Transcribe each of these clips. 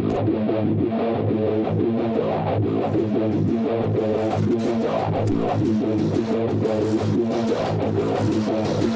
Thank you.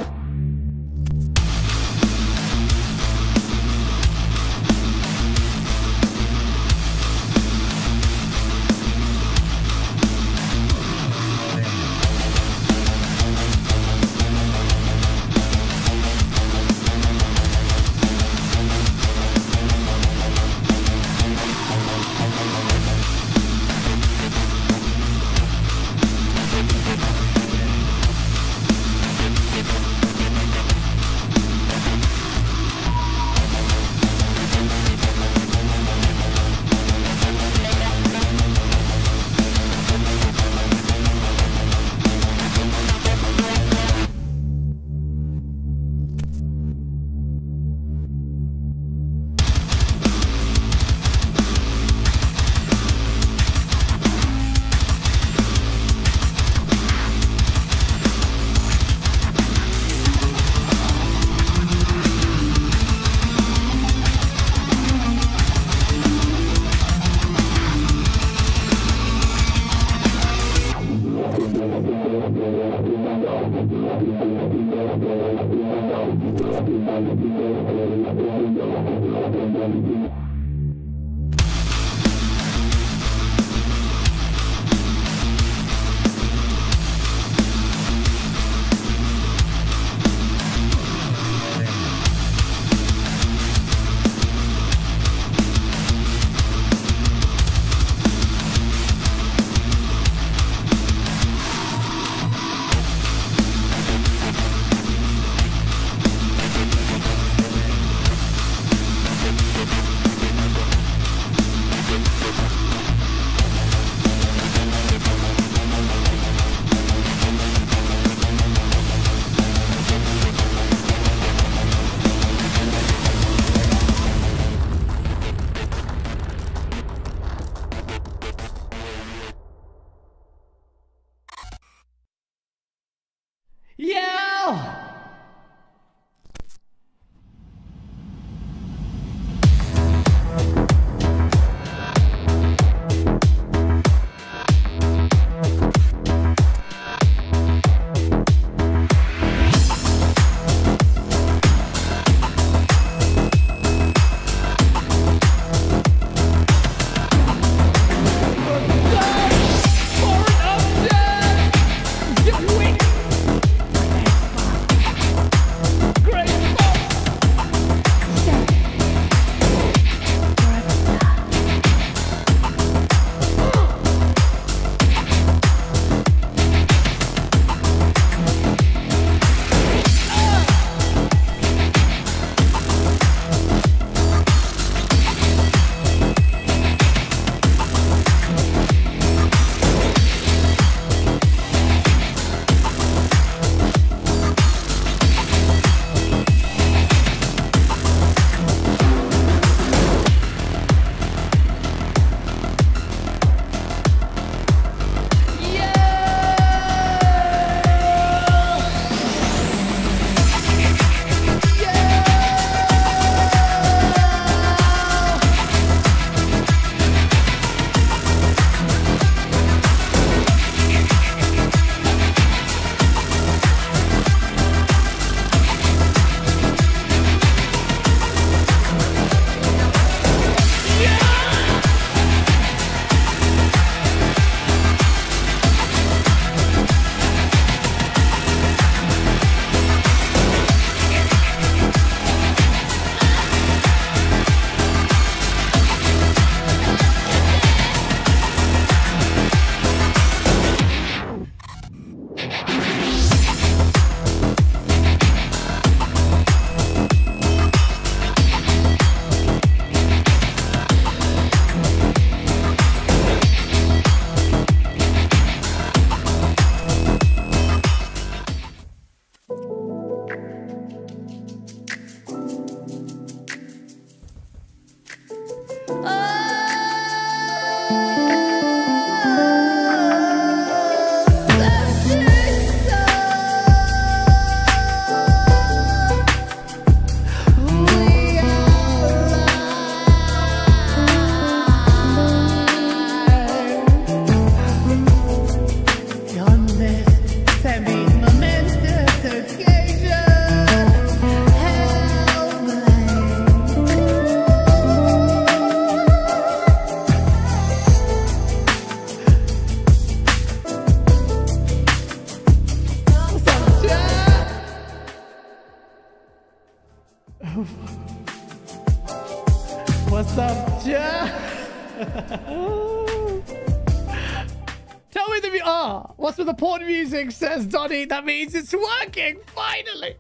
Says Donny. That means it's working. Finally,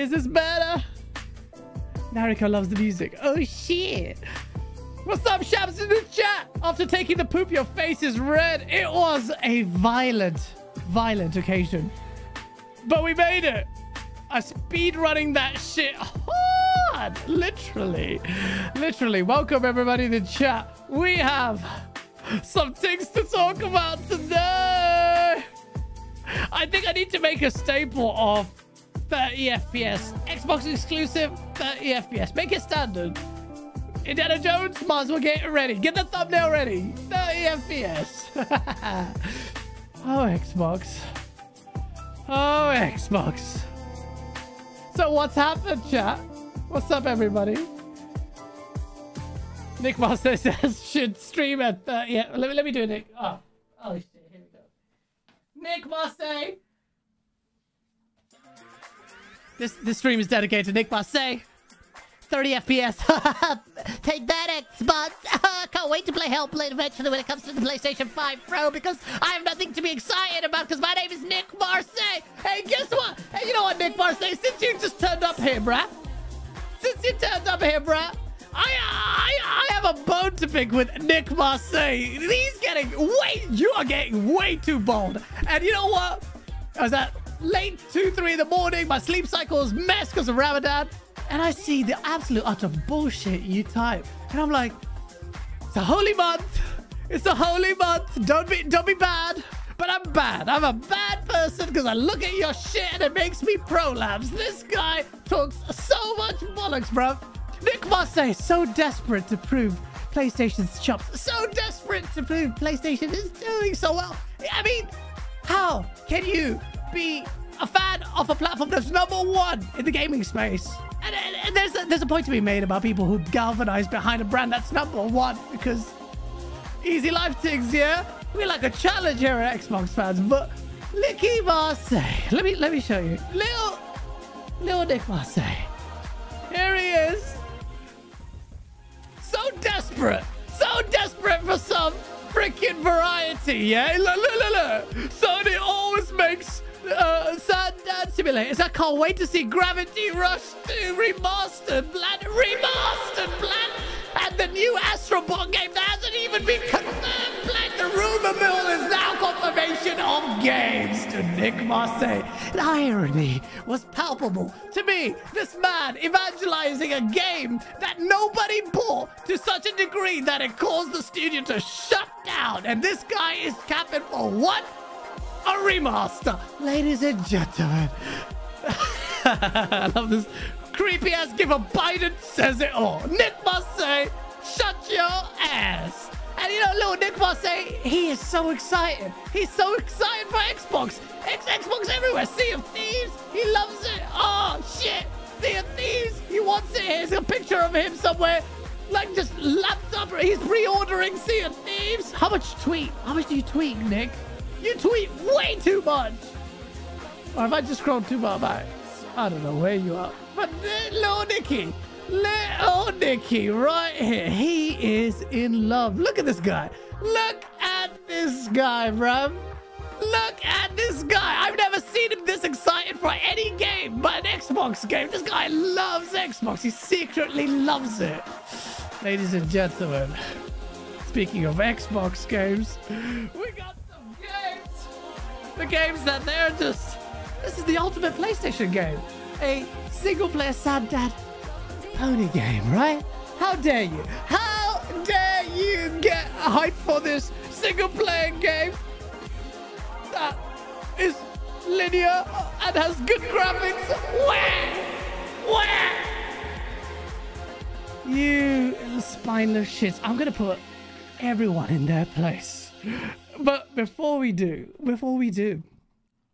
Is this better? Nariko loves the music. Oh shit. What's up, Shams in the chat? After taking the poop, your face is red. It was a violent, violent occasion. But we made it. I'm speed running that shit hard. Literally. Literally. Welcome everybody to the chat. We have some things to talk about today. I think I need to make a staple of 30 FPS. Xbox exclusive, 30 FPS. Make it standard. Indiana Jones, might as well get it ready. Get the thumbnail ready. 30 FPS. oh, Xbox. Oh, Xbox. So what's happened, chat? What's up, everybody? Nick Master says should stream at 30. Yeah, let me, let me do it, Nick. Oh, oh shit, here we go. Nick Master! This, this stream is dedicated to Nick Master. 30 FPS. Take that, Xbox. Can't wait to play Hellblade eventually when it comes to the PlayStation 5 Pro because I have nothing to be excited about because my name is Nick Marseil. Hey, guess what? Hey, you know what, Nick Marseil? Since you just turned up here, bruh. Since you turned up here, bruh. I, I, I have a bone to pick with Nick Marseil. He's getting way, you are getting way too bold. And you know what? I was at late 2, 3 in the morning. My sleep cycle is messed because of Ramadan and I see the absolute utter bullshit you type. And I'm like, it's a holy month. It's a holy month. Don't be don't be bad. But I'm bad. I'm a bad person because I look at your shit and it makes me prolapse. This guy talks so much bollocks, bro. Nick Marseil so desperate to prove PlayStation's chops. So desperate to prove PlayStation is doing so well. I mean, how can you be a fan of a platform that's number one in the gaming space? And, and, and, there's a, there's a point to be made about people who galvanize behind a brand that's number one because easy life things, yeah. We're like a challenge here at Xbox fans, but Nicky Marseil. Let me let me show you, little little Nick Marseil. Here he is, so desperate, so desperate for some freaking variety, yeah. Look, look, look, look. Sony always makes uh, Sad Dad Simulator. I can't wait to see Gravity Rush 2 remastered, Blood remastered, Blood, and the new Astrobot game that hasn't even been confirmed, Blood. The rumor mill is now confirmation of games to Nick Marseil. The irony was palpable to me. This man evangelizing a game that nobody bought to such a degree that it caused the studio to shut down. And this guy is capping for what? A remaster. Ladies and gentlemen. I love this creepy ass giver. Biden says it all. Nick Marseil, shut your ass. And you know, little Nick Marseille, he is so excited. He's so excited for Xbox. X Xbox everywhere. Sea of Thieves. He loves it. Oh, shit. Sea of Thieves. He wants it. Here's a picture of him somewhere. Like just laptop. He's pre-ordering Sea of Thieves. How much tweet? How much do you tweet, Nick? You tweet way too much. Or if I just scroll too far back, I don't know where you are. But little Nicky, little Nicky right here, he is in love. Look at this guy. Look at this guy, bruv. Look at this guy. I've never seen him this excited for any game but an Xbox game. This guy loves Xbox. He secretly loves it. Ladies and gentlemen, speaking of Xbox games, we got the games that they're just. This is the ultimate PlayStation game. A single player sad dad pony game, right? How dare you? How dare you get hype for this single player game that is linear and has good graphics? Where? Where? You spineless shits. I'm gonna put everyone in their place. But before we do, before we do,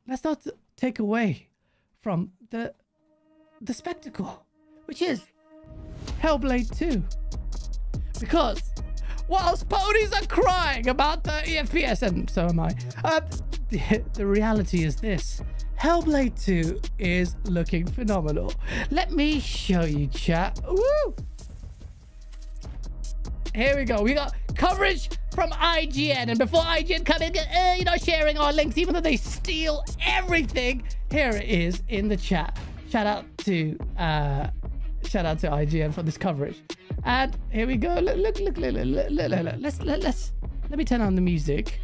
let's not take away from the the spectacle, which is Hellblade 2. Because whilst ponies are crying about 30 FPS, and so am I, uh, the, the reality is this. Hellblade 2 is looking phenomenal. Let me show you, chat. Woo! Here we go. We got coverage from IGN. And before IGN come in, uh, you know, sharing our links, even though they steal everything. Here it is in the chat. Shout out to uh, shout out to IGN for this coverage. And here we go. Look, look, look, look, look, look, look. Let's let, let's let me turn on the music.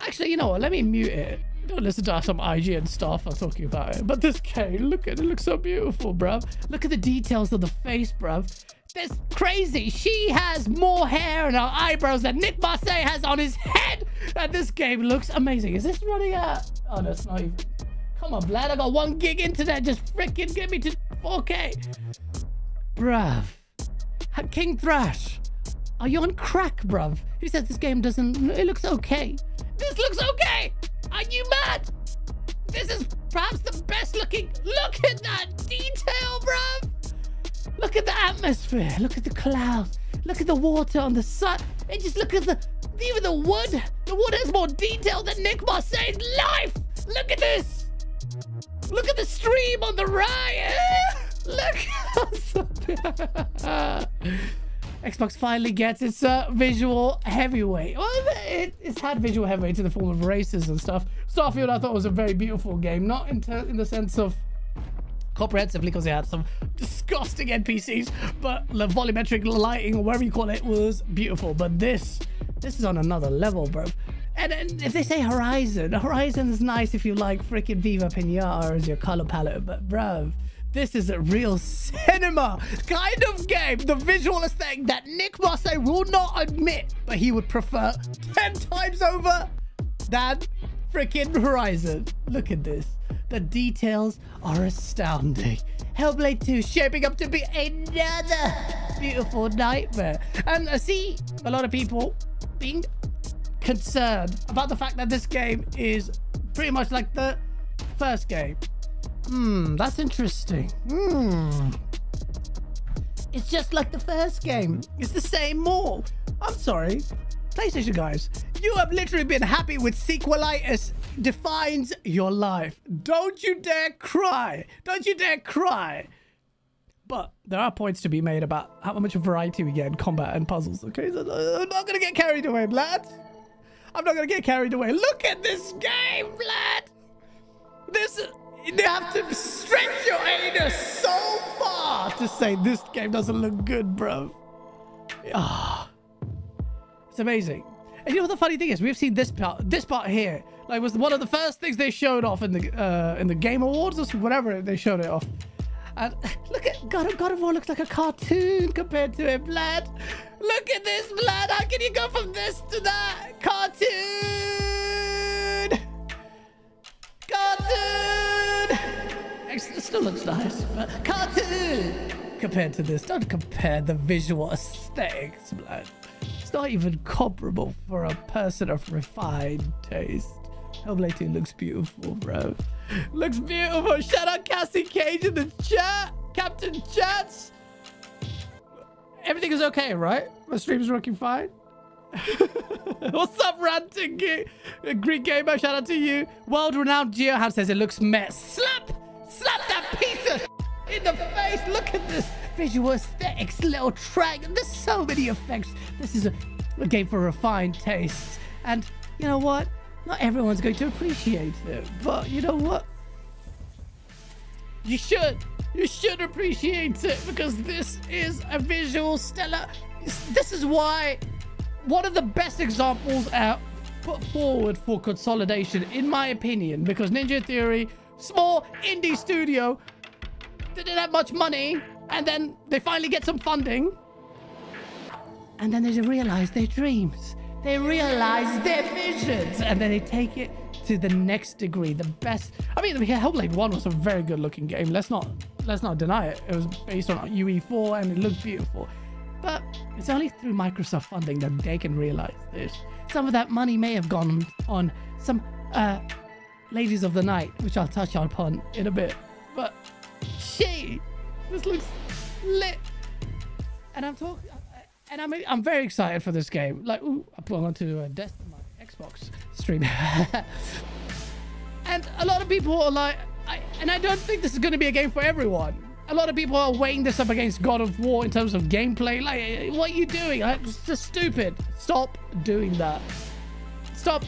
Actually, you know what? Let me mute it. Don't listen to some IGN stuff I'm talking about it. But this game, look at it. It looks so beautiful, bruv. Look at the details of the face, bruv. That's crazy. She has more hair and her eyebrows than Nick Marseil has on his head. And this game looks amazing. Is this running out? Oh, no, it's not even. Come on, Vlad. I got one gig internet. Just freaking get me to 4K. Bruv. King Thrash. Are you on crack, bruv? Who says this game doesn't... It looks okay. This looks okay. Are you mad? This is perhaps the best looking... Look at that detail, bruv. Look at the atmosphere. Look at the clouds. Look at the water on the sun. And just look at the... Even the wood. The wood has more detail than Nick Marseil's life. Look at this. Look at the stream on the right. Look. At Xbox finally gets its uh, visual heavyweight. Well, it, it's had visual heavyweight in the form of races and stuff. Starfield, I thought was a very beautiful game, not in, in the sense of comprehensively because it had some disgusting NPCs, but the volumetric lighting or whatever you call it was beautiful. But this, this is on another level, bro. And, and if they say Horizon, Horizon is nice if you like freaking Viva Pinata as your color palette, but bro, this is a real cinema kind of game. The visual aesthetic that Nick Marseil will not admit, but he would prefer 10 times over than freaking Horizon. Look at this. The details are astounding. Hellblade 2 shaping up to be another beautiful nightmare. And I see a lot of people being concerned about the fact that this game is pretty much like the first game. Hmm, that's interesting. Hmm. It's just like the first game. It's the same more. I'm sorry. PlayStation guys, you have literally been happy with sequelitis defines your life. Don't you dare cry. Don't you dare cry. But there are points to be made about how much variety we get in combat and puzzles, okay? So I'm not going to get carried away, lad. I'm not going to get carried away. Look at this game, lad. This you have to stretch your anus so far to say this game doesn't look good, bro. Ah, it's amazing. And you know what the funny thing is? We've seen this part, this part here. Like, was one of the first things they showed off in the uh, in the Game Awards or whatever they showed it off. And look at God of, God of War looks like a cartoon compared to it, Vlad. Look at this, Vlad. How can you go from this to that? Cartoon! Cartoon! It still looks nice, but cartoon! Compared to this, don't compare the visual aesthetics, blood. Not even comparable for a person of refined taste. Hellblade 2 looks beautiful, bro. Looks beautiful. Shout out Cassie Cage in the chat. Captain Chats. Everything is okay, right? My stream's working fine. What's up, ranting Greek gamer? Shout out to you. World-renowned Geohand says it looks mess. Slap! Slap that piece of in the face. Look at this visual aesthetics, little track. There's so many effects. This is a, a game for refined tastes. And you know what? Not everyone's going to appreciate it. But you know what? You should. You should appreciate it because this is a visual stellar. This is why one of the best examples out put forward for consolidation, in my opinion, because Ninja Theory, small indie studio, didn't have much money, and then they finally get some funding, and then they realize their dreams. They realize their visions, and then they take it to the next degree. The best. I mean, Hellblade One was a very good looking game. Let's not let's not deny it. It was based on UE4 and it looked beautiful. But it's only through Microsoft funding that they can realize this. Some of that money may have gone on some uh, ladies of the night, which I'll touch upon in a bit. But shit, this looks lit. And I'm talking, and I'm I'm very excited for this game. Like, ooh, I put on to a desk, my Xbox stream, and a lot of people are like, I, and I don't think this is going to be a game for everyone. A lot of people are weighing this up against God of War in terms of gameplay. Like, what are you doing? Like, it's just stupid. Stop doing that. Stop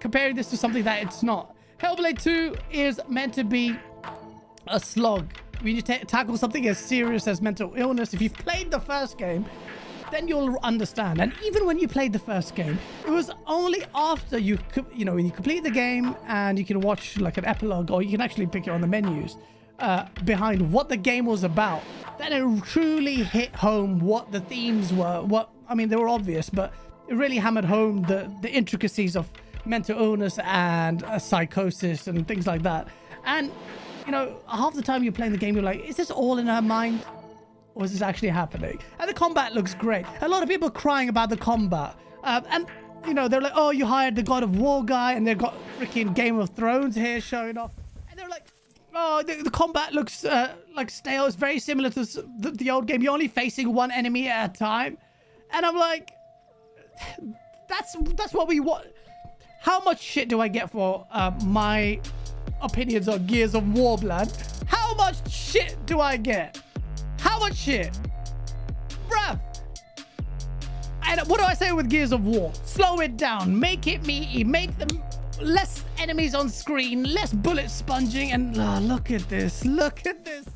comparing this to something that it's not. Hellblade 2 is meant to be a slog. When you tackle something as serious as mental illness, if you've played the first game, then you'll understand. And even when you played the first game, it was only after you, you know, when you complete the game and you can watch like an epilogue or you can actually pick it on the menus uh, behind what the game was about, that it truly hit home what the themes were. What I mean, they were obvious, but it really hammered home the the intricacies of mental illness and uh, psychosis and things like that. And you know, half the time you're playing the game, you're like, is this all in her mind? Or is this actually happening? And the combat looks great. A lot of people are crying about the combat. Um, and, you know, they're like, oh, you hired the God of War guy, and they've got freaking Game of Thrones here showing off. And they're like, oh, the, the combat looks uh, like stale. It's very similar to the, the old game. You're only facing one enemy at a time. And I'm like, that's that's what we want. How much shit do I get for uh, my opinions on Gears of War, blood? How much shit do I get? How much shit? Bruh. And what do I say with Gears of War? Slow it down. Make it meaty. Make them less enemies on screen. Less bullet sponging. And oh, look at this. Look at this.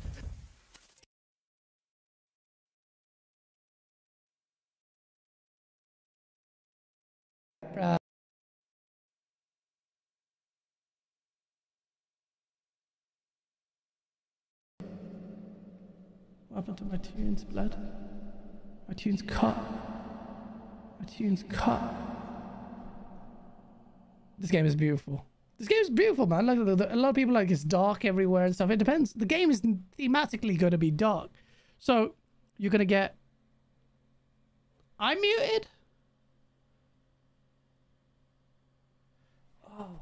What happened to my tunes, blood? My tunes cut. My tunes cut. This game is beautiful. This game is beautiful, man. Like a lot of people like it's dark everywhere and stuff. It depends. The game is thematically going to be dark, so you're going to get. I'm muted. Oh.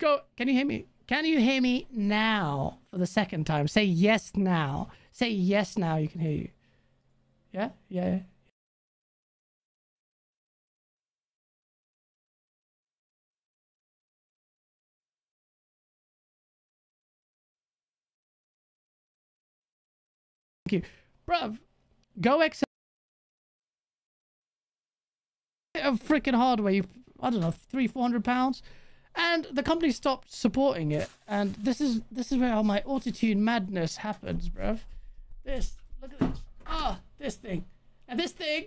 Go. Can you hear me? Can you hear me now for the second time? Say yes now. Say yes now. You can hear you. Yeah? Yeah. Thank you. Bruv, go X a freaking hardware. You, I don't know, three, four hundred pounds and the company stopped supporting it. And this is this is where all my autotune madness happens, bruv. This, look at this. Ah, oh, this thing. And this thing,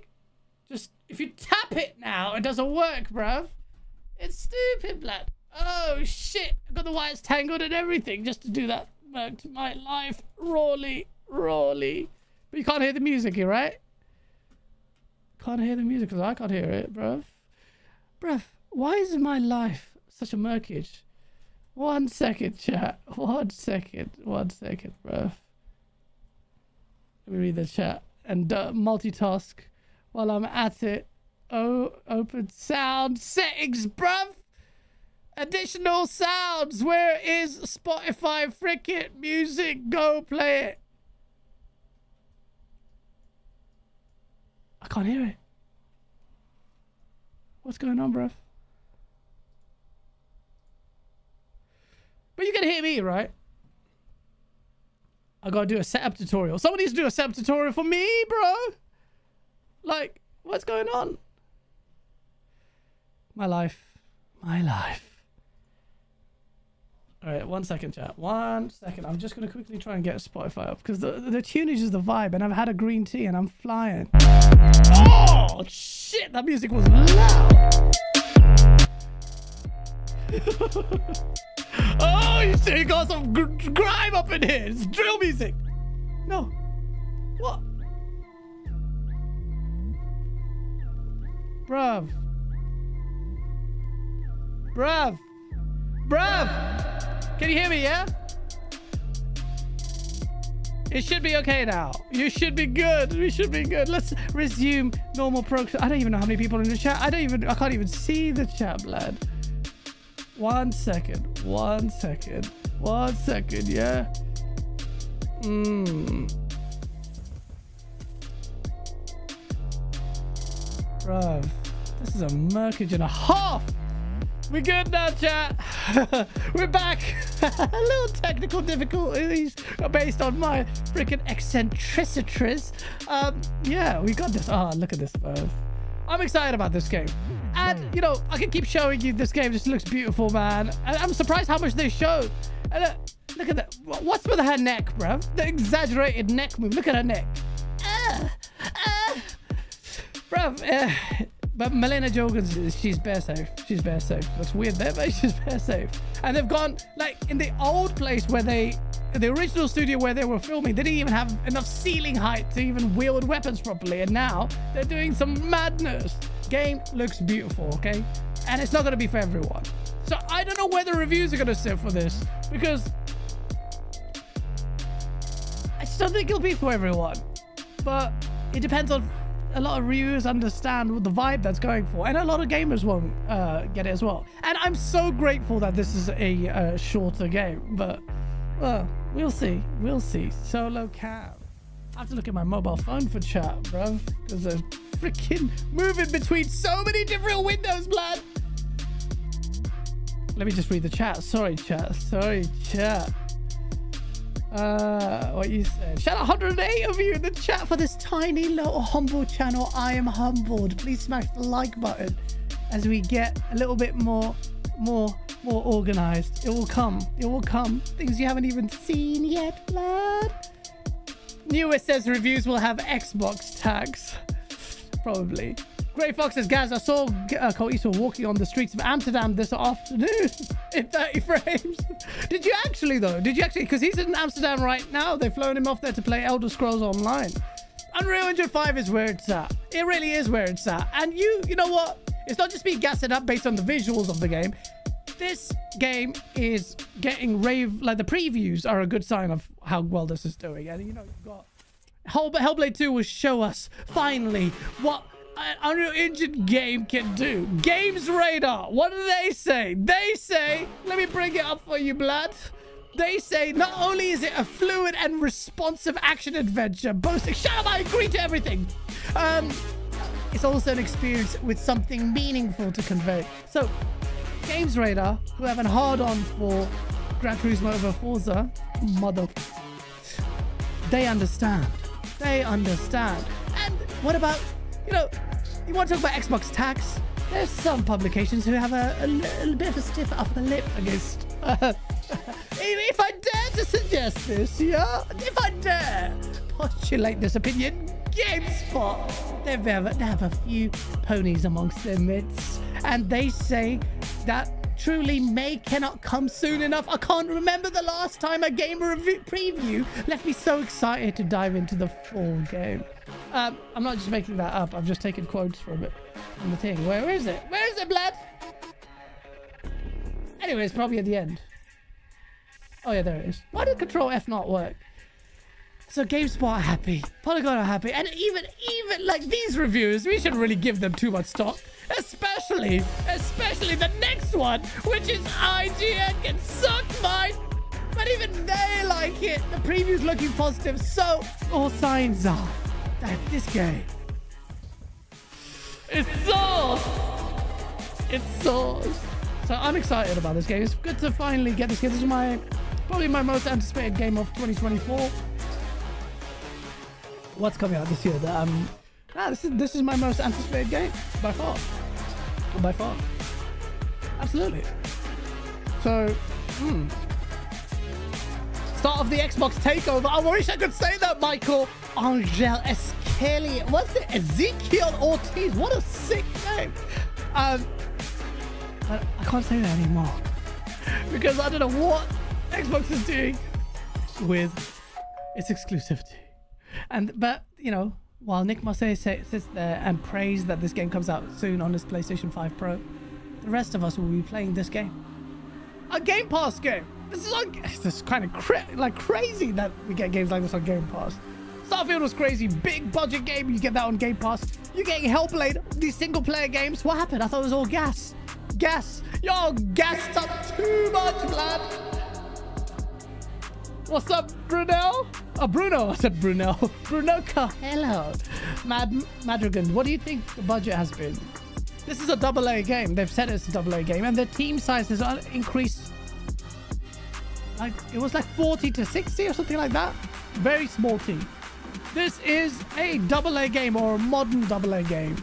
just, if you tap it now, it doesn't work, bruv. It's stupid, blood. Oh, shit. I got the wires tangled and everything just to do that. Worked my life rawly, rawly. But you can't hear the music here, right? Can't hear the music because I can't hear it, bruv. Bruv, why is my life such a murkage. One second, chat. One second. One second, bro. Let me read the chat and uh, multitask while I'm at it. Oh, open sound settings, bruv. Additional sounds. Where is Spotify freaking music? Go play it. I can't hear it. What's going on, bruv? But you can hear me, right? I gotta do a setup tutorial. Someone needs to do a setup tutorial for me, bro. Like, what's going on? My life. My life. All right, one second, chat. One second. I'm just gonna quickly try and get Spotify up because the the tunage is the vibe, and I've had a green tea and I'm flying. Oh shit! That music was loud. you you got some gr grime up in here. It's drill music. No. What? Bruv. Bruv. Bruv. Can you hear me, yeah? It should be okay now. You should be good. We should be good. Let's resume normal progress. I don't even know how many people in the chat. I don't even, I can't even see the chat, blood. One second. One second. One second, yeah? Mmm. Bruv. This is a merkage and a half. We good now, chat. We're back. a little technical difficulties based on my freaking eccentricities. Um, yeah, we got this. Oh, look at this, bro. I'm excited about this game. And, you know, I can keep showing you this game. This looks beautiful, man. And I'm surprised how much they showed. And uh, look at that. What's with her neck, bro? The exaggerated neck move. Look at her neck. Uh, uh. Bruv, uh, but Melina Juergens, she's bare safe. She's bare safe. That's weird there, but she's bare safe. And they've gone, like, in the old place where they, the original studio where they were filming, they didn't even have enough ceiling height to even wield weapons properly. And now they're doing some madness. Game looks beautiful, okay? And it's not going to be for everyone. So I don't know where the reviews are going to sit for this because I just don't think it'll be for everyone. But it depends on a lot of reviewers understand the vibe that's going for, and a lot of gamers won't uh, get it as well. And I'm so grateful that this is a uh, shorter game, but well, we'll see. We'll see. Solo cam. I have to look at my mobile phone for chat, bro, because they're freaking moving between so many different windows, blood. Let me just read the chat. Sorry, chat. Sorry, chat. Uh, what you said. Shout out 108 of you in the chat for this tiny little humble channel. I am humbled. Please smash the like button as we get a little bit more, more, more organized. It will come. It will come. Things you haven't even seen yet, blood. Newest says reviews will have Xbox tags. Probably. Grey Fox says, guys, I saw uh, Koiso walking on the streets of Amsterdam this afternoon in 30 frames. Did you actually, though? Did you actually? Because he's in Amsterdam right now. They've flown him off there to play Elder Scrolls Online. Unreal Engine 5 is where it's at. It really is where it's at. And you, you know what? It's not just me gassing up based on the visuals of the game. This game is getting rave, like the previews are a good sign of how well this is doing. And you know, you've got Hellblade 2 will show us finally what an Unreal Engine game can do. Games Radar, what do they say? They say, let me bring it up for you, blood. They say not only is it a fluid and responsive action adventure, boasting, shut up, I agree to everything. Um, it's also an experience with something meaningful to convey. So, Games Radar, who have a hard on for Gran Turismo over Forza, mother, they understand. They understand. And what about you know, you want to talk about Xbox tax? There's some publications who have a, a little bit of a stiff upper lip against. Uh, if I dare to suggest this, yeah, if I dare postulate this opinion, GameSpot, they have, a few ponies amongst their midst, and they say that truly may cannot come soon enough. I can't remember the last time a game review preview left me so excited to dive into the full game. Um, I'm not just making that up. I've just taken quotes from it. From the thing. Where is it? Where is it, blood? Anyway, it's probably at the end. Oh, yeah, there it is. Why did Control F not work? So GameSpot happy, Polygon are happy, and even even like these reviews, we shouldn't really give them too much stock. Especially, especially the next one, which is IGN can suck my. But even they like it. The preview's looking positive, so all signs are that this game is sauce. It's sauce. So I'm excited about this game. It's good to finally get this game. This is my probably my most anticipated game of 2024 what's coming out this year. That um, ah, this is this is my most anticipated game by far, by far, absolutely. So, hmm. Start of the Xbox takeover. I wish I could say that, Michael Angel Escali. What's it? Ezekiel Ortiz. What a sick name. Um, I, I can't say that anymore because I don't know what Xbox is doing with its exclusivity. And but you know, while Nick Marseil sits there and prays that this game comes out soon on his PlayStation 5 Pro, the rest of us will be playing this game. A Game Pass game. This is like this is kind of cra like crazy that we get games like this on Game Pass. Starfield was crazy, big budget game. You get that on Game Pass. You're getting Hellblade, these single player games. What happened? I thought it was all gas. Gas. Y'all gassed up too much, blood. What's up, Brunel? Oh, Bruno. I said Brunel. Bruno Hello, Mad Madrigan, what do you think the budget has been? This is a double A game. They've said it's a double A game, and the team size has increased. Like it was like 40 to 60 or something like that. Very small team. This is a double A game or a modern double A game.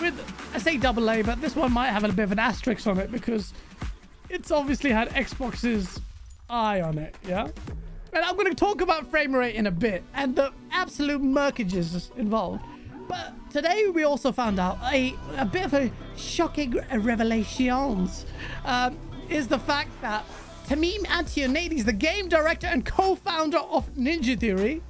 With I say double A, but this one might have a bit of an asterisk on it because it's obviously had Xbox's eye on it. Yeah. And I'm going to talk about frame rate in a bit and the absolute murkages involved. But today we also found out a, a bit of a shocking revelations um, is the fact that Tameem Antoniades, the game director and co-founder of Ninja Theory,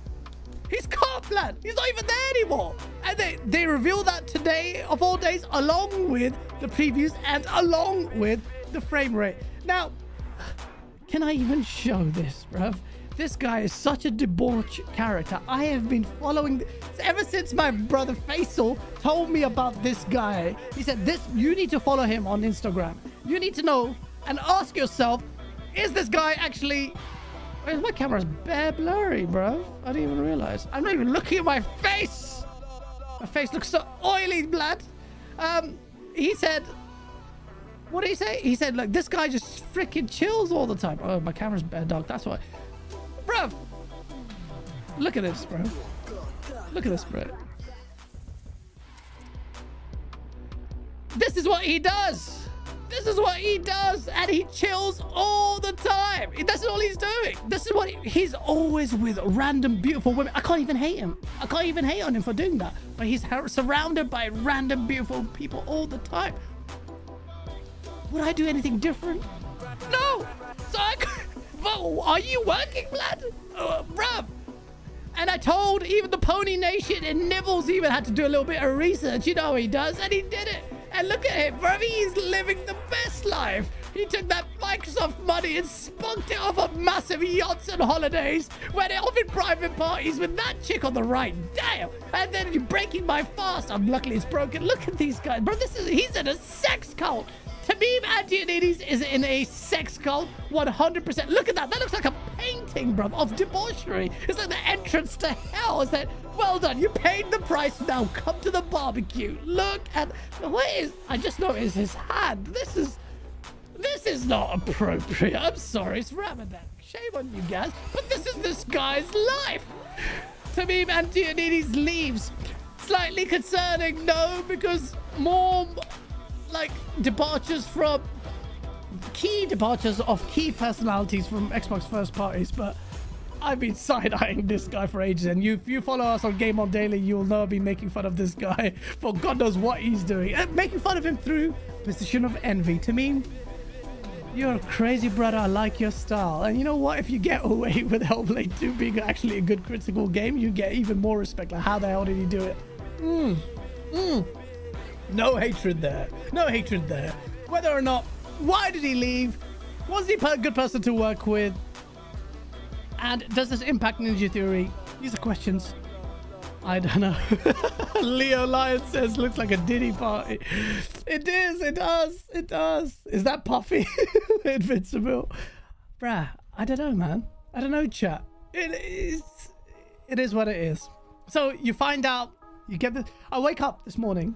he's Copland. He's not even there anymore. And they, they reveal that today of all days along with the previews and along with the frame rate. Now, can I even show this, bruv? This guy is such a debauch character. I have been following ever since my brother Faisal told me about this guy. He said, "This you need to follow him on Instagram. You need to know and ask yourself, is this guy actually?" My camera's bare blurry, bro? I didn't even realize. I'm not even looking at my face. My face looks so oily, blood. Um, he said, what did he say? He said, like, this guy just freaking chills all the time. Oh, my camera's bare dark. That's why. Bro! Look at this, bro. Look at this, bro. This is what he does. This is what he does. And he chills all the time. That's all he's doing. This is what he, he's always with random beautiful women. I can't even hate him. I can't even hate on him for doing that. But he's surrounded by random beautiful people all the time. Would I do anything different? No. So I but are you working, blood? Uh, bruv. And I told even the Pony Nation and Nibbles even had to do a little bit of research. You know he does, and he did it. And look at him, bruv. He's living the best life. He took that Microsoft money and spunked it off on massive yachts and holidays. Went off in private parties with that chick on the right. Damn. And then you're breaking my fast. I'm luckily it's broken. Look at these guys. Bro, this is he's in a sex cult. Tameem Antoniades is in a sex cult 100%. Look at that. That looks like a painting, bruv, of debauchery. It's like the entrance to hell. Is that, well done. You paid the price. Now come to the barbecue. Look at, what is, I just noticed his hand. This is, this is not appropriate. I'm sorry. It's Ramadan. Shame on you guys. But this is this guy's life. Tameem Antoniades leaves. Slightly concerning, no, because more like departures from key departures of key personalities from Xbox first parties, but I've been side-eyeing this guy for ages, and you, if you follow us on Game On Daily, you'll know I've been making fun of this guy for God knows what he's doing. And making fun of him through position of envy. To me, you're a crazy brother. I like your style. And you know what? If you get away with Hellblade 2 being actually a good critical game, you get even more respect. Like, how the hell did he do it? Mmm. Mmm. No hatred there. No hatred there. Whether or not, why did he leave? Was he a good person to work with? And does this impact Ninja Theory? These are questions. I don't know. Leo Lion says looks like a Diddy party. It is. It does. It does. Is that Puffy? Invincible. Bruh, I don't know, man. I don't know, chat. It is. It is what it is. So you find out. You get the. I wake up this morning.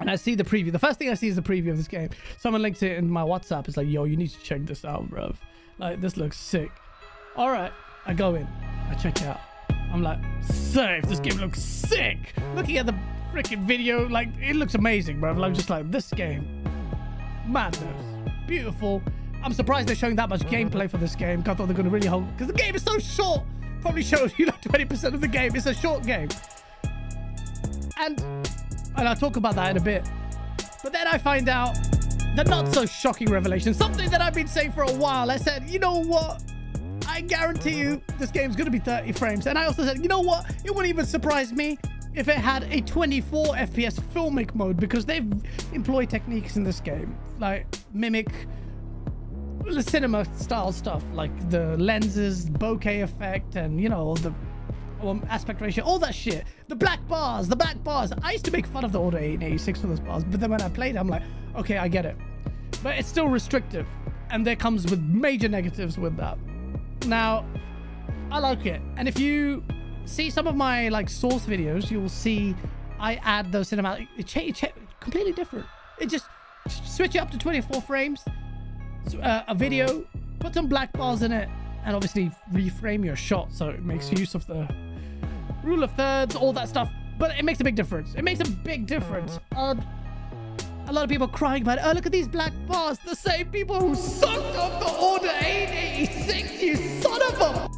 And I see the preview. The first thing I see is the preview of this game. Someone links it in my WhatsApp. It's like, yo, you need to check this out, bruv. Like, this looks sick. All right. I go in. I check it out. I'm like, safe. This game looks sick. Looking at the freaking video, like, it looks amazing, bro. I'm just like, this game, madness, beautiful. I'm surprised they're showing that much gameplay for this game. I thought they're going to really hold, because the game is so short. Probably shows you like 20% of the game. It's a short game. And, and I'll talk about that in a bit. But then I find out the not so shocking revelation. Something that I've been saying for a while. I said, you know what? I guarantee you this game's going to be 30 frames. And I also said, you know what? It wouldn't even surprise me if it had a 24 FPS filmic mode because they've employed techniques in this game like mimic the cinema style stuff like the lenses, bokeh effect, and you know the aspect ratio, all that shit. The black bars, the black bars. I used to make fun of the Order 886 for those bars, but then when I played, I'm like, okay, I get it. But it's still restrictive, and there comes with major negatives with that. Now, I like it. And if you see some of my like source videos, you will see I add those cinematic. It completely different. It just switch it up to 24 frames, uh, a video, put some black bars in it, and obviously reframe your shot so it makes use of the rule of thirds, all that stuff. But it makes a big difference. It makes a big difference. Uh, a lot of people crying about. Oh, look at these black bars. The same people who sucked off the Order 886, you son of a...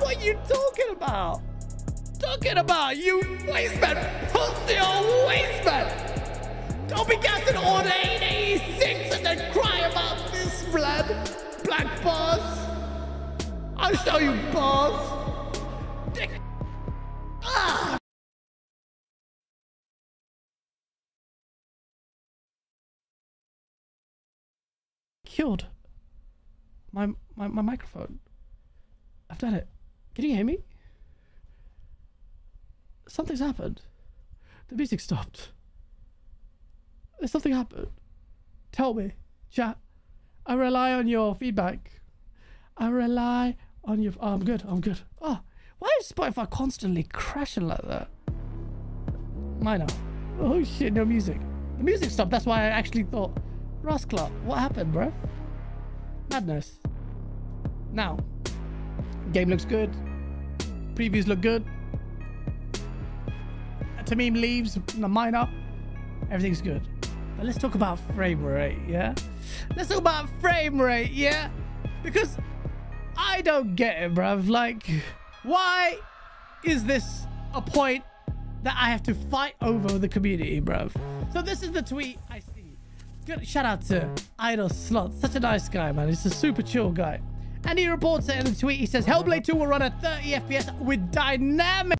What are you talking about? Talking about, you wasteman. Pussy old wasteman. Don't be gassing Order 886 and then cry about this blood. Black bars. I'll show you bars. Dick. Killed my, my, my microphone. I've done it. Can you hear me? Something's happened. The music stopped. There's something happened. Tell me, chat. I rely on your feedback. I rely on your. Oh, I'm good. I'm good. Oh, why is Spotify constantly crashing like that? Minor. Oh shit, no music. The music stopped. That's why I actually thought Rasclot, what happened, bro? Madness. Now, game looks good. Previews look good. Tameem leaves, the minor. Everything's good. But let's talk about frame rate, yeah? Let's talk about frame rate, yeah? Because I don't get it, bruv. Like, why is this a point that I have to fight over the community, bruv? So this is the tweet I see. Good shout out to Idle Slot. Such a nice guy, man. He's a super chill guy. And he reports it in the tweet. He says Hellblade 2 will run at 30 FPS with dynamic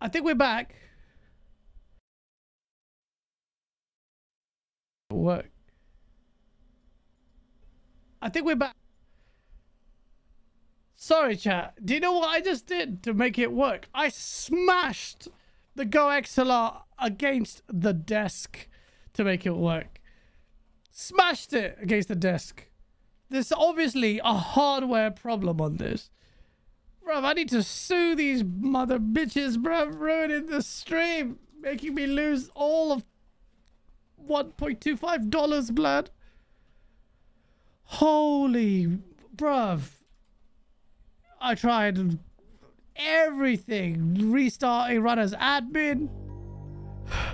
I think we're back. Work. I think we're back. Sorry, chat. Do you know what I just did to make it work? I smashed the GoXLR against the desk to make it work. Smashed it against the desk. There's obviously a hardware problem on this. Bruv, I need to sue these mother bitches, bruv, ruining the stream. Making me lose all of $1.25 blood. Holy, bruv. I tried everything. Restarting run as admin.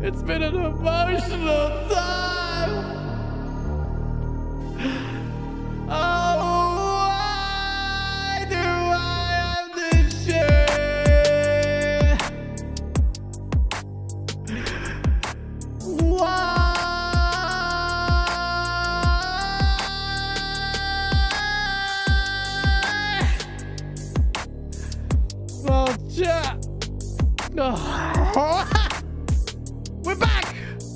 It's been an emotional time. Oh, No. Oh. We're back.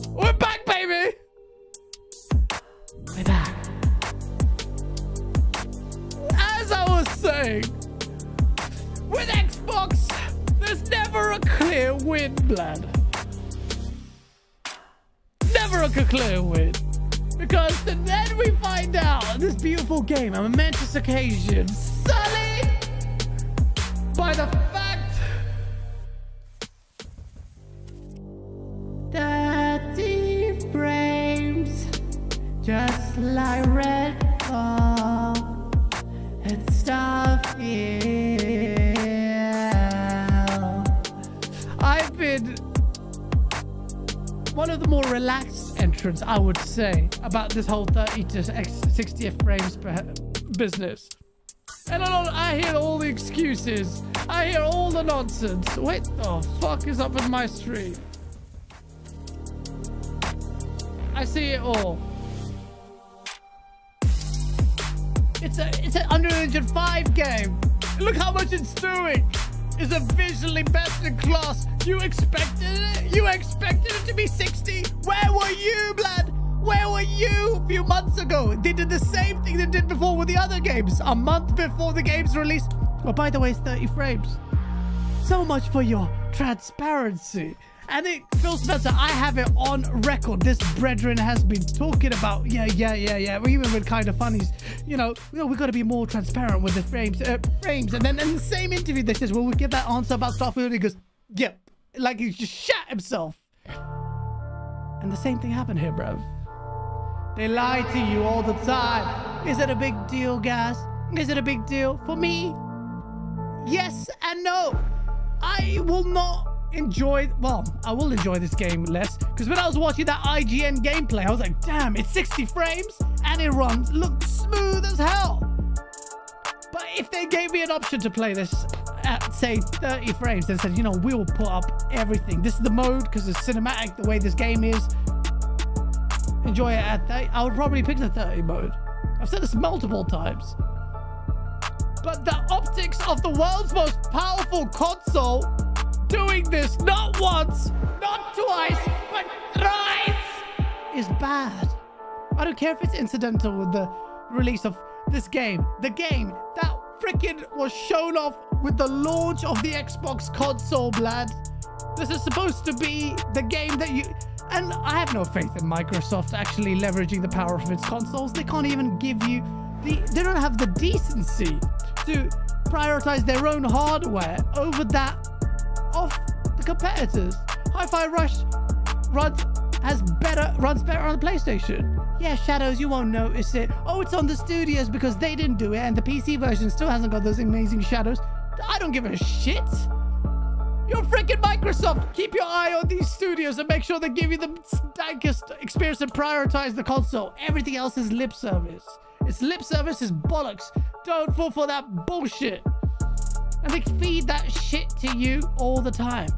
We're back, baby. We're back. As I was saying, with Xbox, there's never a clear win, blood. Never a clear win. Because then we find out this beautiful game, a momentous occasion, sullied by the fact like here. I've been one of the more relaxed entrants, I would say, about this whole 30 to 60 frames per business. And I, don't, I hear all the excuses. I hear all the nonsense. What the fuck is up with my stream? I see it all. It's a it's an Unreal Engine 5 game. Look how much it's doing. It's a visually best in class. You expected it? You expected it to be 60? Where were you, blood? Where were you a few months ago? They did the same thing they did before with the other games. A month before the game's release. Oh, by the way, it's 30 frames. So much for your transparency. And it, Phil Spencer, I have it on record. This brethren has been talking about, yeah, yeah, yeah, yeah. Even with kind of funnies, you know, you know, we got to be more transparent with the frames, uh, frames. And then in the same interview, they says, well, we give that answer about Starfield. He goes, yep, yeah. like he just shat himself. And the same thing happened here, bruv. They lie to you all the time. Is it a big deal, guys? Is it a big deal for me? Yes and no. I will not enjoy well i will enjoy this game less because when i was watching that ign gameplay i was like damn it's 60 frames and it runs looks smooth as hell. But if they gave me an option to play this at say 30 frames and said you know we'll put up everything. This is the mode because it's cinematic the way this game is. Enjoy it at 30 i would probably pick the 30 mode. I've said this multiple times. But the optics of the world's most powerful console doing this not once, not twice, but thrice is bad. I don't care if it's incidental with the release of this game. The game that freaking was shown off with the launch of the Xbox console, lad. This is supposed to be the game that you... And I have no faith in Microsoft actually leveraging the power of its consoles. They can't even give you the... They don't have the decency to prioritize their own hardware over that of the competitors. Hi-Fi Rush runs has better runs better on the PlayStation. Yeah, Shadows, you won't notice it. Oh, it's on the studios because they didn't do it, and the PC version still hasn't got those amazing shadows. I don't give a shit. You're freaking Microsoft. Keep your eye on these studios and make sure they give you the stankest experience and prioritize the console. Everything else is lip service. It's lip service is bollocks. Don't fall for that bullshit. And they feed that shit to you all the time.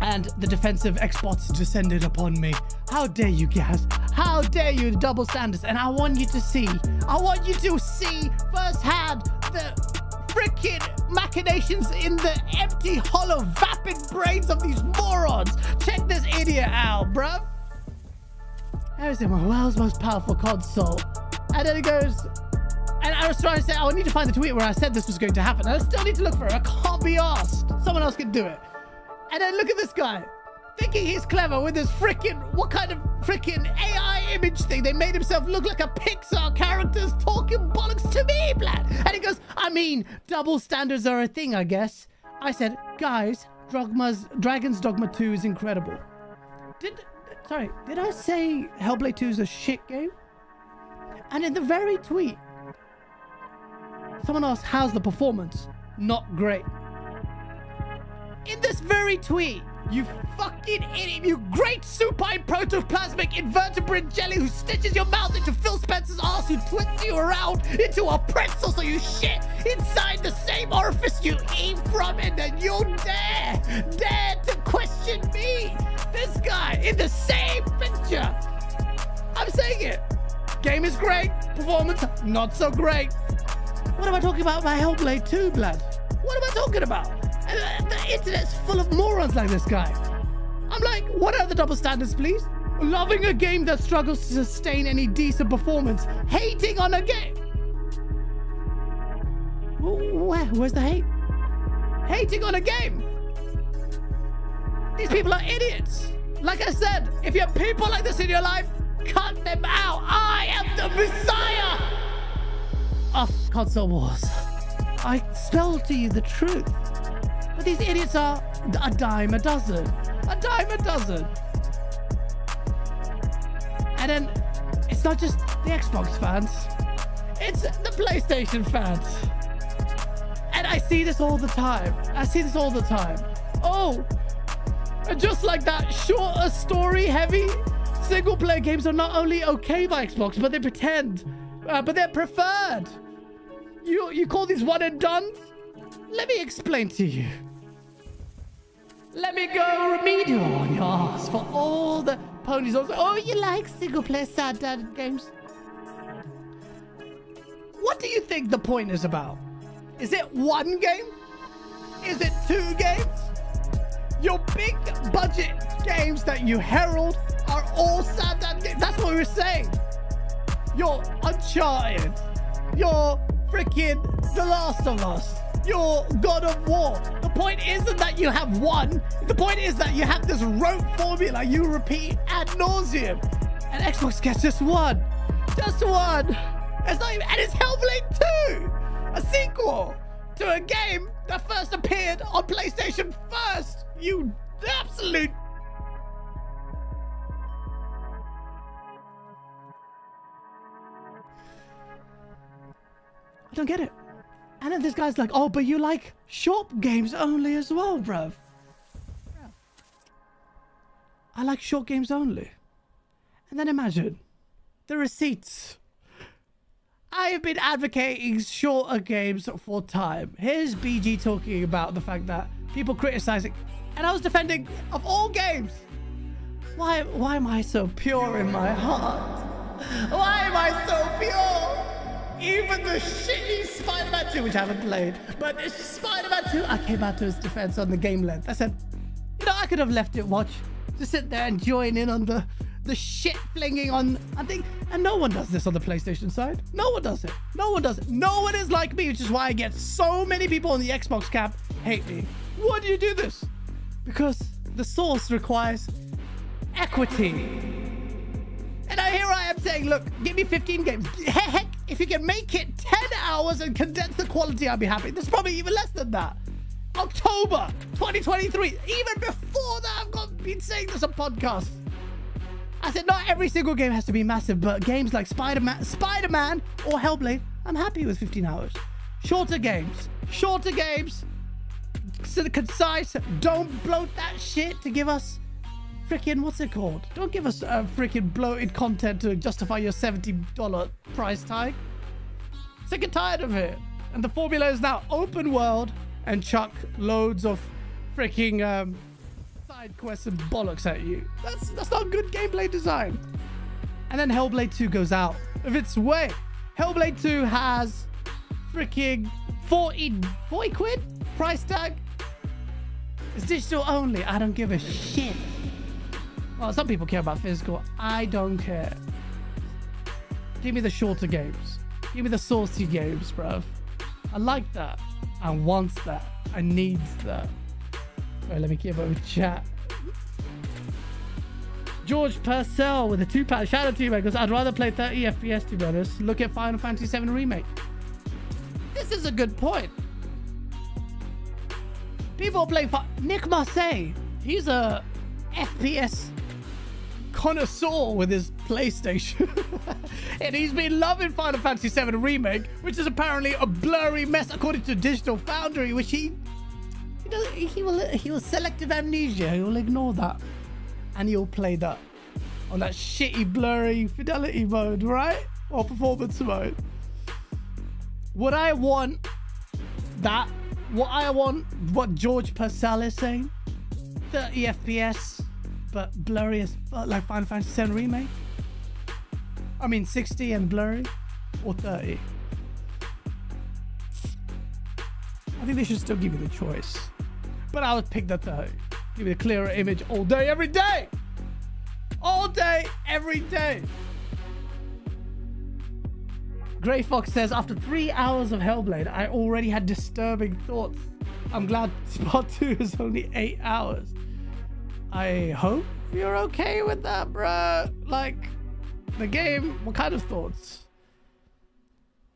And the defensive Xbox descended upon me. How dare you, guys? How dare you, double standards? And I want you to see, I want you to see firsthand the freaking machinations in the empty, hollow, vapid brains of these morons. Check this idiot out, bruv. My world's most powerful console? And then it goes, and I was trying to say, oh, I need to find the tweet where I said this was going to happen. I still need to look for it. I can't be asked. Someone else can do it. And then look at this guy. Thinking he's clever with this freaking, what kind of freaking AI image thing? They made himself look like a Pixar character's talking bollocks to me, Blad. And he goes, I mean, double standards are a thing, I guess. I said, guys, Dogma's, Dragon's Dogma 2 is incredible. Did, sorry, did I say Hellblade 2 is a shit game? And in the very tweet, someone asked, how's the performance? Not great. In this very tweet, you fucking idiot, you great supine protoplasmic invertebrate jelly who stitches your mouth into Phil Spencer's ass, who twists you around into a pretzel so you shit inside the same orifice you eat from, and then you dare, dare to question me. This guy in the same picture. I'm saying it. Game is great, performance not so great. What am I talking about my Hellblade 2, blood? What am I talking about? Uh, the internet's full of morons like this guy. I'm like, what are the double standards, please? Loving a game that struggles to sustain any decent performance. Hating on a game. Where? Where's the hate? Hating on a game. These people are idiots. Like I said, if you have people like this in your life, cut them out. I am the Messiah of console wars. I spell to you the truth. But these idiots are a dime a dozen. A dime a dozen. And then it's not just the Xbox fans, it's the PlayStation fans. And I see this all the time. I see this all the time. Oh, just like that shorter uh, story heavy single player games are not only okay by Xbox, but they pretend, uh, but they're preferred. You, you call these one and done? Let me explain to you. Let me go remedial on your ass for all the ponies. Oh, you like single player sad dad games? What do you think the point is about? Is it one game? Is it two games? Your big budget games that you herald are all sad dad games. That's what we are saying. Your Uncharted. You're freaking The Last of Us You're God of War. The point isn't that you have one. The point is that you have this rote formula you repeat ad nauseum. And Xbox gets just one. Just one. It's not even, and it's Hellblade 2. A sequel to a game that first appeared on PlayStation first. You absolute I don't get it. And then this guy's like, oh, but you like short games only as well, bruv. I like short games only. And then imagine the receipts. I have been advocating shorter games for time. Here's BG talking about the fact that people criticizing, and I was defending of all games. Why, why am I so pure in my heart? Why am I so pure? Even the shitty Spider-Man 2, which I haven't played, but Spider-Man 2, I came out to his defense on the game length. I said, you know, I could have left it watch, just sit there and join in on the the shit flinging on I think and no one does this on the PlayStation side. No one does it. No one does it. No one is like me, which is why I get so many people on the Xbox cap hate me. Why do you do this? Because the source requires equity. And I, here I am saying, look, give me 15 games. Heck, if you can make it 10 hours and condense the quality, I'll be happy. There's probably even less than that. October 2023. Even before that, I've got, been saying this on podcasts. I said not every single game has to be massive, but games like Spider-Man, Spider-Man or Hellblade, I'm happy with 15 hours. Shorter games, shorter games, So concise. Don't bloat that shit to give us freaking, what's it called? Don't give us uh, freaking bloated content to justify your $70 price tag. Sick and tired of it. And the formula is now open world and chuck loads of freaking um, side quests and bollocks at you. That's, that's not good gameplay design. And then Hellblade 2 goes out of its way. Hellblade 2 has freaking 40, 40 quid price tag. It's digital only. I don't give a shit. Well, some people care about physical. I don't care. Give me the shorter games. Give me the saucy games, bruv. I like that. I want that. I need that. Wait, let me up with chat. George Purcell with a two pack. Shout out to you, man, because I'd rather play 30 FPS to be honest. Look at Final Fantasy VII Remake. This is a good point. People play Nick Marseil. He's a FPS connoisseur with his PlayStation. and he's been loving Final Fantasy VII Remake, which is apparently a blurry mess according to Digital Foundry, which he he, does, he will he will selective amnesia. He will ignore that, and he'll play that on that shitty blurry fidelity mode, right? Or performance mode. What I want that? What I want, what George Purcell is saying, 30 FPS, but blurry as like Final Fantasy VII Remake. I mean, 60 and blurry, or 30. I think they should still give you the choice. But I would pick the 30. Give you a clearer image all day, every day. All day, every day. Grey Fox says, after three hours of Hellblade, I already had disturbing thoughts. I'm glad Part 2 is only eight hours. I hope you're okay with that, bruh. Like, the game, what kind of thoughts?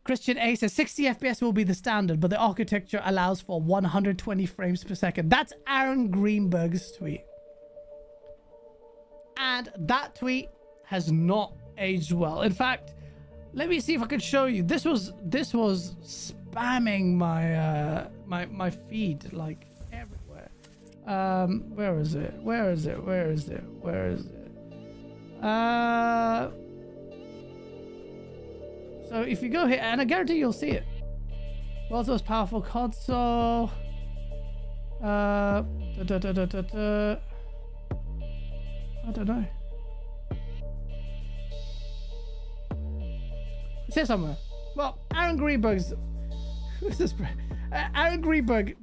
Christian A says 60 FPS will be the standard, but the architecture allows for 120 frames per second. That's Aaron Greenberg's tweet. And that tweet has not aged well. In fact, let me see if I can show you. This was this was spamming my uh my my feed like. Um where is it? Where is it? Where is it? Where is it? Uh so if you go here, and I guarantee you'll see it. World's most powerful console. Uh, da, da, da. I don't know. It's here somewhere. Well, Aaron Greenberg's. Who's this? Aaron Greenberg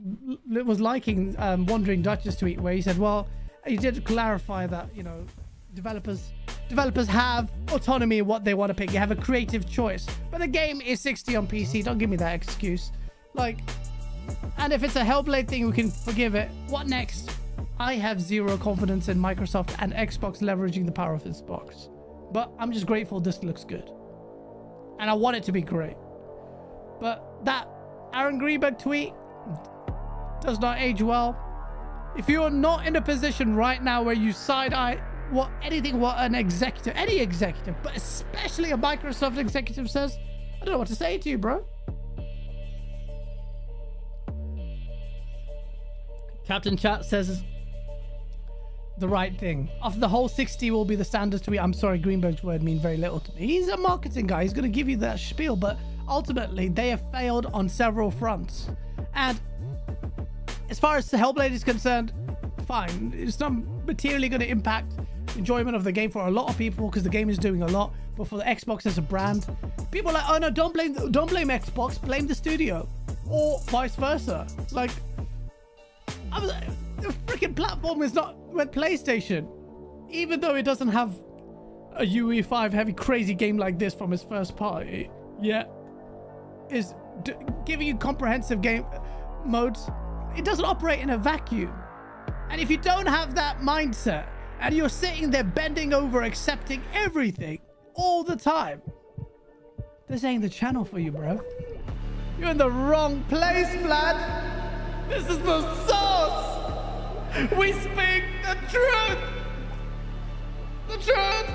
was liking um, Wandering Duchess tweet where he said, "Well, he did clarify that you know, developers developers have autonomy in what they want to pick. You have a creative choice, but the game is 60 on PC. Don't give me that excuse. Like, and if it's a Hellblade thing, we can forgive it. What next? I have zero confidence in Microsoft and Xbox leveraging the power of this box, but I'm just grateful this looks good, and I want it to be great. But that Aaron Greenberg tweet does not age well. If you are not in a position right now where you side eye what anything what an executive, any executive, but especially a Microsoft executive says, I don't know what to say to you, bro. Captain Chat says the right thing. After the whole 60 will be the standard tweet. I'm sorry, Greenberg's word mean very little to me. He's a marketing guy. He's going to give you that spiel, but ultimately they have failed on several fronts. And as far as the Hellblade is concerned, fine. It's not materially going to impact enjoyment of the game for a lot of people because the game is doing a lot. But for the Xbox as a brand, people are like, oh no, don't blame, don't blame Xbox, blame the studio, or vice versa. Like, I was, the freaking platform is not with PlayStation, even though it doesn't have a UE5 heavy crazy game like this from its first party. Yeah, is giving you comprehensive game uh, modes. It doesn't operate in a vacuum. And if you don't have that mindset, and you're sitting there bending over, accepting everything all the time. This ain't the channel for you, bro. You're in the wrong place, Vlad. This is the source. We speak the truth. The truth.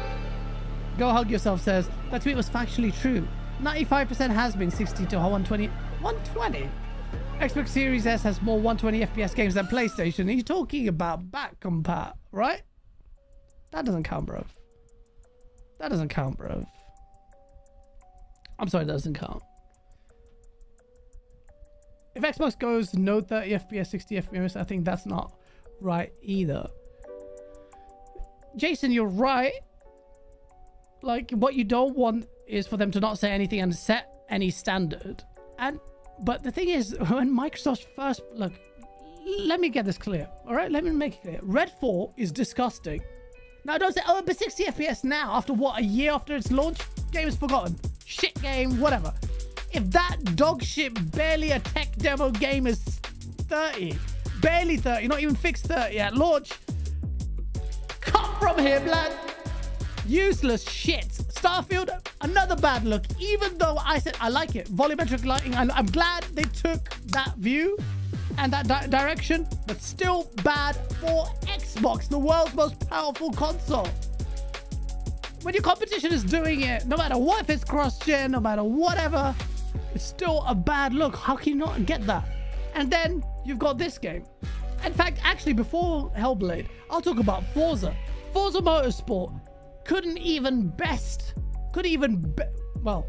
Go hug yourself says that tweet was factually true. 95% has been 60 to 120. 120? Xbox Series S has more 120 FPS games than PlayStation. He's talking about back compat, right? That doesn't count, bro. That doesn't count, bro. I'm sorry, that doesn't count. If Xbox goes no 30 FPS, 60 FPS, I think that's not right either. Jason, you're right. Like, what you don't want is for them to not say anything and set any standard. And But the thing is, when Microsoft first look, let me get this clear. All right, let me make it clear. Red 4 is disgusting. Now don't say, oh, but 60 FPS now after what a year after its launch, game is forgotten. Shit game, whatever. If that dog shit barely a tech demo game is 30, barely 30, not even fixed 30 at launch, come from here, blood. Useless shit. Starfield, another bad look. Even though I said I like it, volumetric lighting. And I'm glad they took that view and that di direction, but still bad for Xbox, the world's most powerful console. When your competition is doing it, no matter what if it's cross-gen, no matter whatever, it's still a bad look. How can you not get that? And then you've got this game. In fact, actually, before Hellblade, I'll talk about Forza. Forza Motorsport couldn't even best, couldn't even, be well,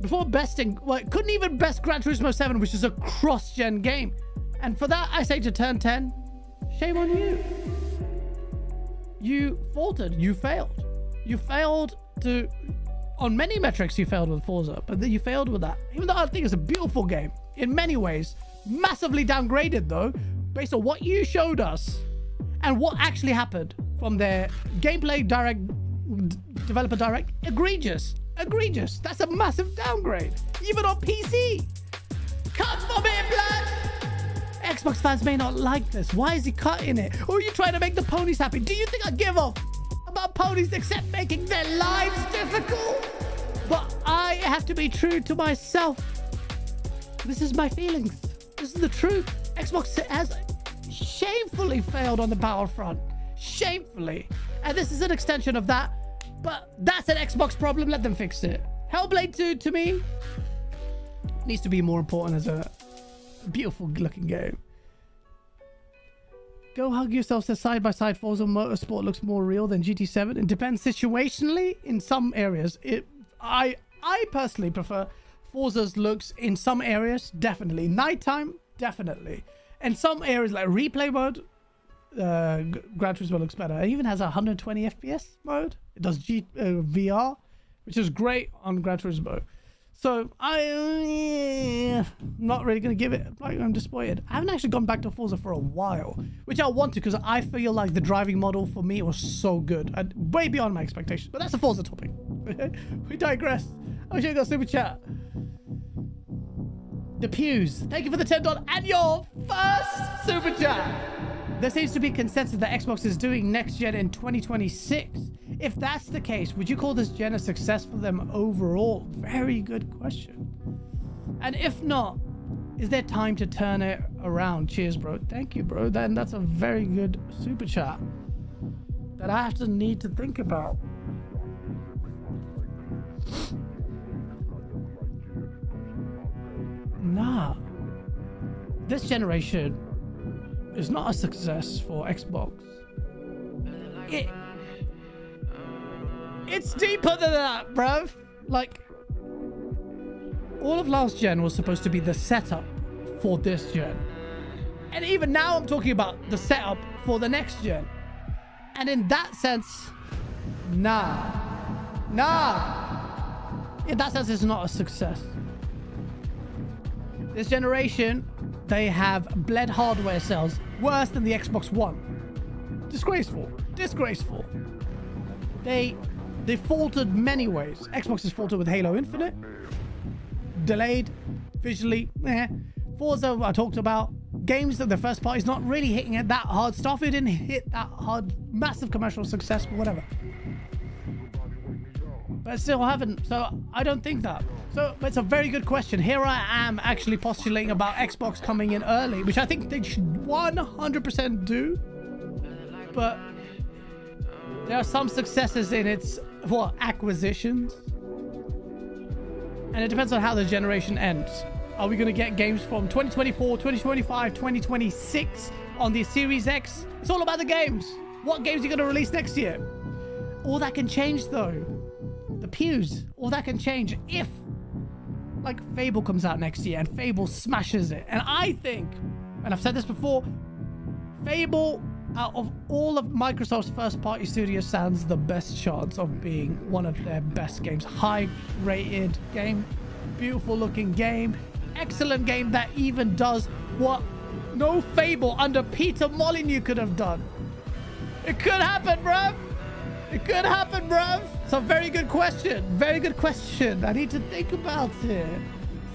before besting, well, couldn't even best Gran Turismo 7, which is a cross-gen game. And for that, I say to turn 10, shame on you. You faltered. You failed. You failed to... On many metrics, you failed with Forza, but then you failed with that. Even though I think it's a beautiful game, in many ways, massively downgraded, though, based on what you showed us and what actually happened from their gameplay direct developer direct? Egregious. Egregious. That's a massive downgrade. Even on pc come from it blood! Xbox fans may not like this. Why is he cutting it? Or are you trying to make the ponies happy? Do you think i give off about ponies except making their lives difficult? But i have to be true to myself. This is my feelings. This is the truth. Xbox has shamefully failed on the battlefront. Shamefully. And this is an extension of that. But that's an Xbox problem. Let them fix it. Hellblade 2, to me, needs to be more important as a beautiful looking game. Go hug yourself says side by side Forza Motorsport looks more real than GT7. It depends situationally in some areas. It I I personally prefer Forza's looks in some areas, definitely. Nighttime, definitely. And some areas like replay mode, uh, Gran Turismo looks better. It even has a 120 FPS mode. It does G uh, VR, which is great on Gran Turismo. So I, am not really gonna give it. Like, I'm disappointed. I haven't actually gone back to Forza for a while, which I want to because I feel like the driving model for me was so good and way beyond my expectations. But that's a Forza topic. we digress. I'm sure you got super chat. The pews. Thank you for the ten dollar and your first super chat. There seems to be consensus that Xbox is doing next gen in 2026. If that's the case, would you call this gen a success for them overall? Very good question. And if not, is there time to turn it around? Cheers, bro. Thank you, bro. Then that's a very good super chat that I have to need to think about. Nah. This generation is not a success for Xbox. It, it's deeper than that, bruv. Like, all of last gen was supposed to be the setup for this gen. And even now I'm talking about the setup for the next gen. And in that sense, nah. Nah. In that sense, it's not a success. This generation they have bled hardware cells worse than the Xbox One. Disgraceful. Disgraceful. They they faltered many ways. Xbox has faltered with Halo Infinite. Delayed. Visually. Eh. Forza, I talked about. Games that the first part is not really hitting it that hard. Starfield didn't hit that hard. Massive commercial success, but whatever. But still haven't. So I don't think that. So it's a very good question. Here I am actually postulating about Xbox coming in early, which I think they should 100% do. But there are some successes in its what acquisitions. And it depends on how the generation ends. Are we going to get games from 2024, 2025, 2026 on the Series X? It's all about the games. What games are you going to release next year? All that can change though. Pews, all that can change if like Fable comes out next year and Fable smashes it. And I think, and I've said this before, Fable out of all of Microsoft's first party studios stands the best chance of being one of their best games. High rated game, beautiful looking game, excellent game that even does what no Fable under Peter Molyneux could have done. It could happen, bruv. It could happen, bruv. It's a very good question. Very good question. I need to think about it.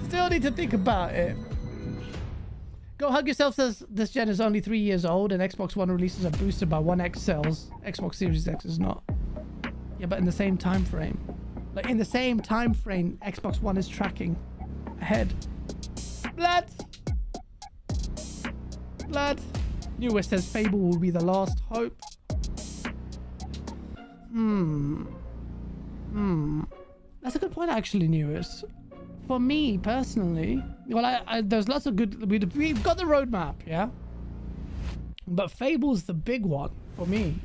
Still need to think about it. Go Hug Yourself says this gen is only three years old and Xbox One releases are boosted by 1x sales. Xbox Series X is not. Yeah, but in the same time frame. Like in the same time frame, Xbox One is tracking ahead. Blood! Blood! Newest says Fable will be the last hope. Hmm. Hmm. That's a good point, actually, Newest for me personally, well, I, I, there's lots of good. We, we've got the roadmap, yeah. But Fable's the big one for me.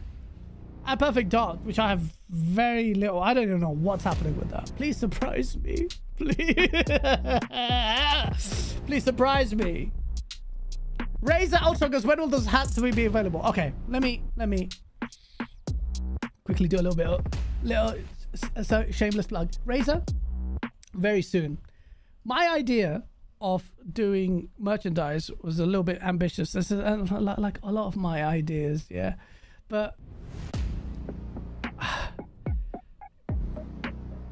And Perfect Dark, which I have very little. I don't even know what's happening with that. Please surprise me, please. please surprise me. Razer Ultra goes. When will those hats be available? Okay, let me let me quickly do a little bit, of, little so shameless plug. Razor, very soon my idea of doing merchandise was a little bit ambitious. This is uh, like a lot of my ideas, yeah. But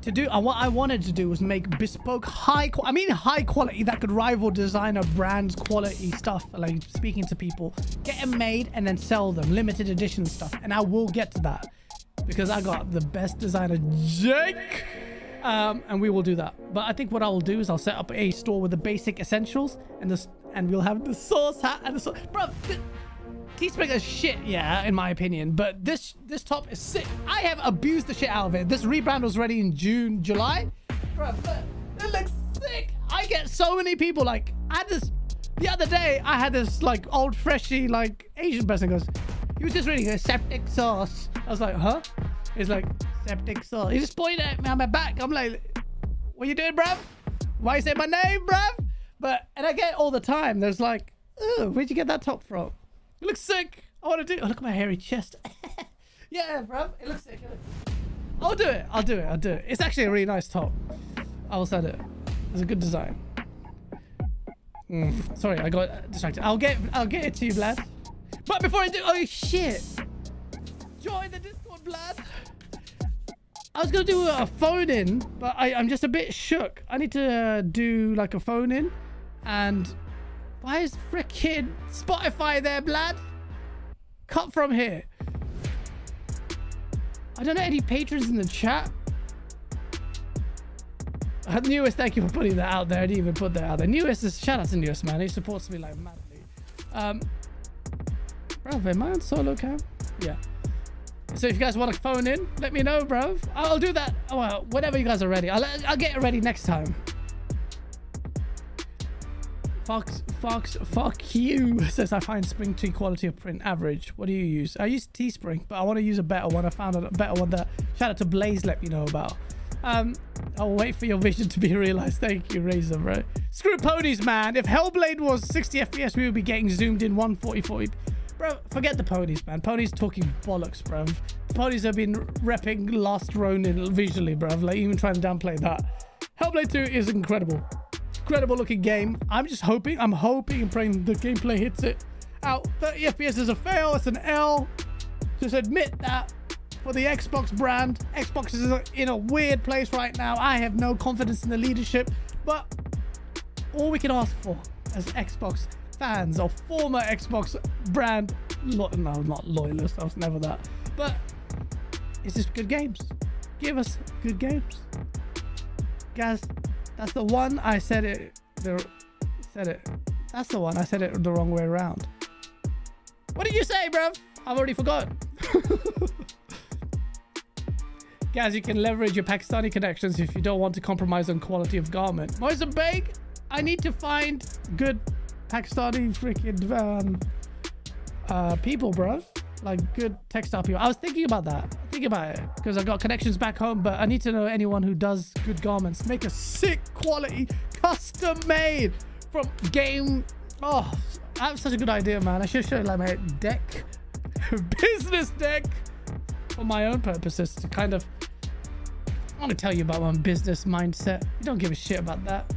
to do, uh, what I wanted to do was make bespoke, high, quality I mean high quality that could rival designer brands quality stuff. Like speaking to people, get them made and then sell them, limited edition stuff. And I will get to that because I got the best designer, Jake. Um, and we will do that. But I think what I will do is I'll set up a store with the basic essentials and this, and we'll have the sauce hat and the sauce. Bro, Teespring is shit, yeah, in my opinion. But this this top is sick. I have abused the shit out of it. This rebrand was ready in June, July. Bro, it looks sick. I get so many people like I had this the other day. I had this like old freshy like Asian person goes. He was just reading a septic sauce. I was like, huh? He's like, septic sauce. He just pointed at me on my back. I'm like, what are you doing, bruv? Why you say my name, bruv? But, and I get all the time, there's like, where'd you get that top from? It looks sick. I want to do, oh, look at my hairy chest. yeah, bruv, it looks sick. I'll do it. I'll do it. I'll do it. It's actually a really nice top. I will send it. It's a good design. Mm, sorry, I got distracted. I'll get, I'll get it to you, lad. But before I do, oh shit! Join the Discord, lad. I was gonna do a phone in, but I, I'm just a bit shook. I need to uh, do like a phone in, and why is freaking Spotify there, blood? Cut from here. I don't know any patrons in the chat. Uh, newest, thank you for putting that out there. I didn't even put that out there. Newest is shout out to Newest man. He supports me like madly. Um, bro, am I on solo cam? Yeah. So if you guys want to phone in, let me know, bro. I'll do that. Well, whenever you guys are ready. I'll, I'll get it ready next time. Fox, Fox, fuck you, says I find Spring Tree quality of print average. What do you use? I use Teespring, but I want to use a better one. I found a better one that shout out to Blaze let me know about. Um, I'll wait for your vision to be realized. Thank you, Razer, bro. Screw ponies, man. If Hellblade was 60 FPS, we would be getting zoomed in 140 40. Bro, forget the ponies, man. Ponies talking bollocks, bro. Ponies have been repping Last Ronin visually, bro. Like, even trying to downplay that. Hellblade 2 is incredible. Incredible looking game. I'm just hoping, I'm hoping and praying the gameplay hits it out. 30 FPS is a fail. It's an L. Just admit that for the Xbox brand. Xbox is in a weird place right now. I have no confidence in the leadership, but all we can ask for as Xbox fans of former Xbox brand. no, not loyalists. I was never that. But it's just good games. Give us good games, guys. That's the one. I said it. The said it. That's the one. I said it the wrong way around. What did you say, bruv? I've already forgotten. Guys, you can leverage your Pakistani connections if you don't want to compromise on quality of garment. Mozambique, I need to find good Pakistani freaking um, uh, people, bro. Like good textile people. I was thinking about that. Think about it because I've got connections back home, but I need to know anyone who does good garments. Make a sick quality, custom made from game. Oh, have such a good idea, man. I should show like my deck, business deck for my own purposes to kind of. I want to tell you about my business mindset. You don't give a shit about that.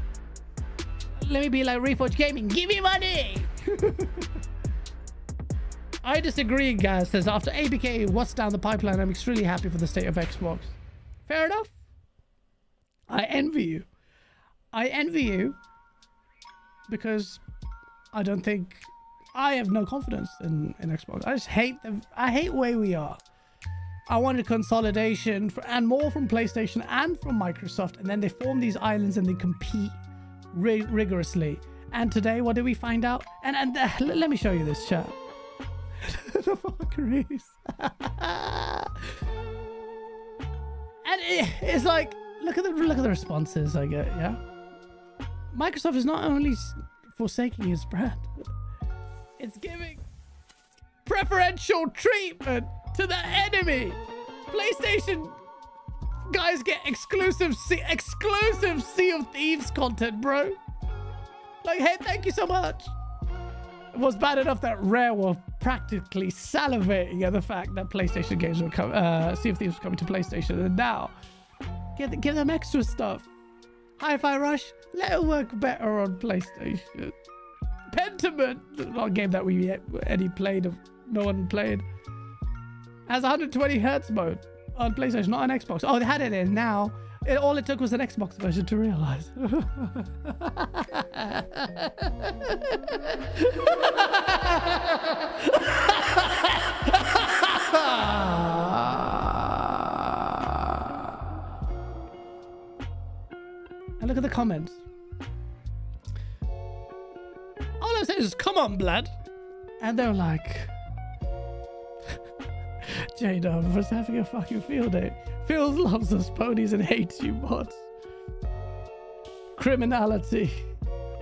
Let me be like Reforge Gaming. Give me money. I disagree, guys. Says after ABK, what's down the pipeline? I'm extremely happy for the state of Xbox. Fair enough. I envy you. I envy you because I don't think I have no confidence in, in Xbox. I just hate the I hate where we are. I wanted consolidation for, and more from PlayStation and from Microsoft, and then they form these islands and they compete ri- rigorously. And today, what did we find out? And and uh, let me show you this chat. the fuckeries. and it, it's like, look at the look at the responses I get. Yeah, Microsoft is not only forsaking his brand, it's giving preferential treatment to the enemy. PlayStation guys get exclusive sea, exclusive Sea of Thieves content, bro. Like, hey, thank you so much. It was bad enough that Rare were practically salivating at the fact that PlayStation games were coming, uh, Sea of Thieves were coming to PlayStation, and now give, give them extra stuff. Hi-Fi Rush, let it work better on PlayStation. Pentiment, not a game that we yet any played, no one played, has 120 hertz mode on PlayStation, not on Xbox. Oh, they had it in now. It, all it took was an Xbox version to realize. and look at the comments. All I'm saying is, come on, blood. And they're like, J Dub was having a fucking field day. Phil loves us ponies and hates you mods. Criminality.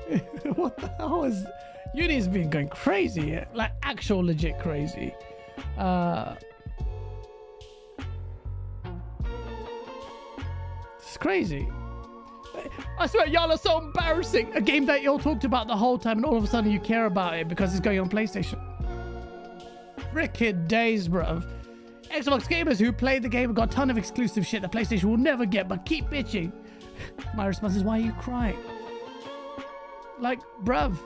what the hell is Uni's been going crazy. Like actual legit crazy. Uh It's crazy. I swear, y'all are so embarrassing. A game that y'all talked about the whole time, and all of a sudden you care about it because it's going on PlayStation. Frickin' days, bruv. Xbox gamers who played the game and got a ton of exclusive shit that PlayStation will never get, but keep bitching. My response is, why are you crying? Like, bruv.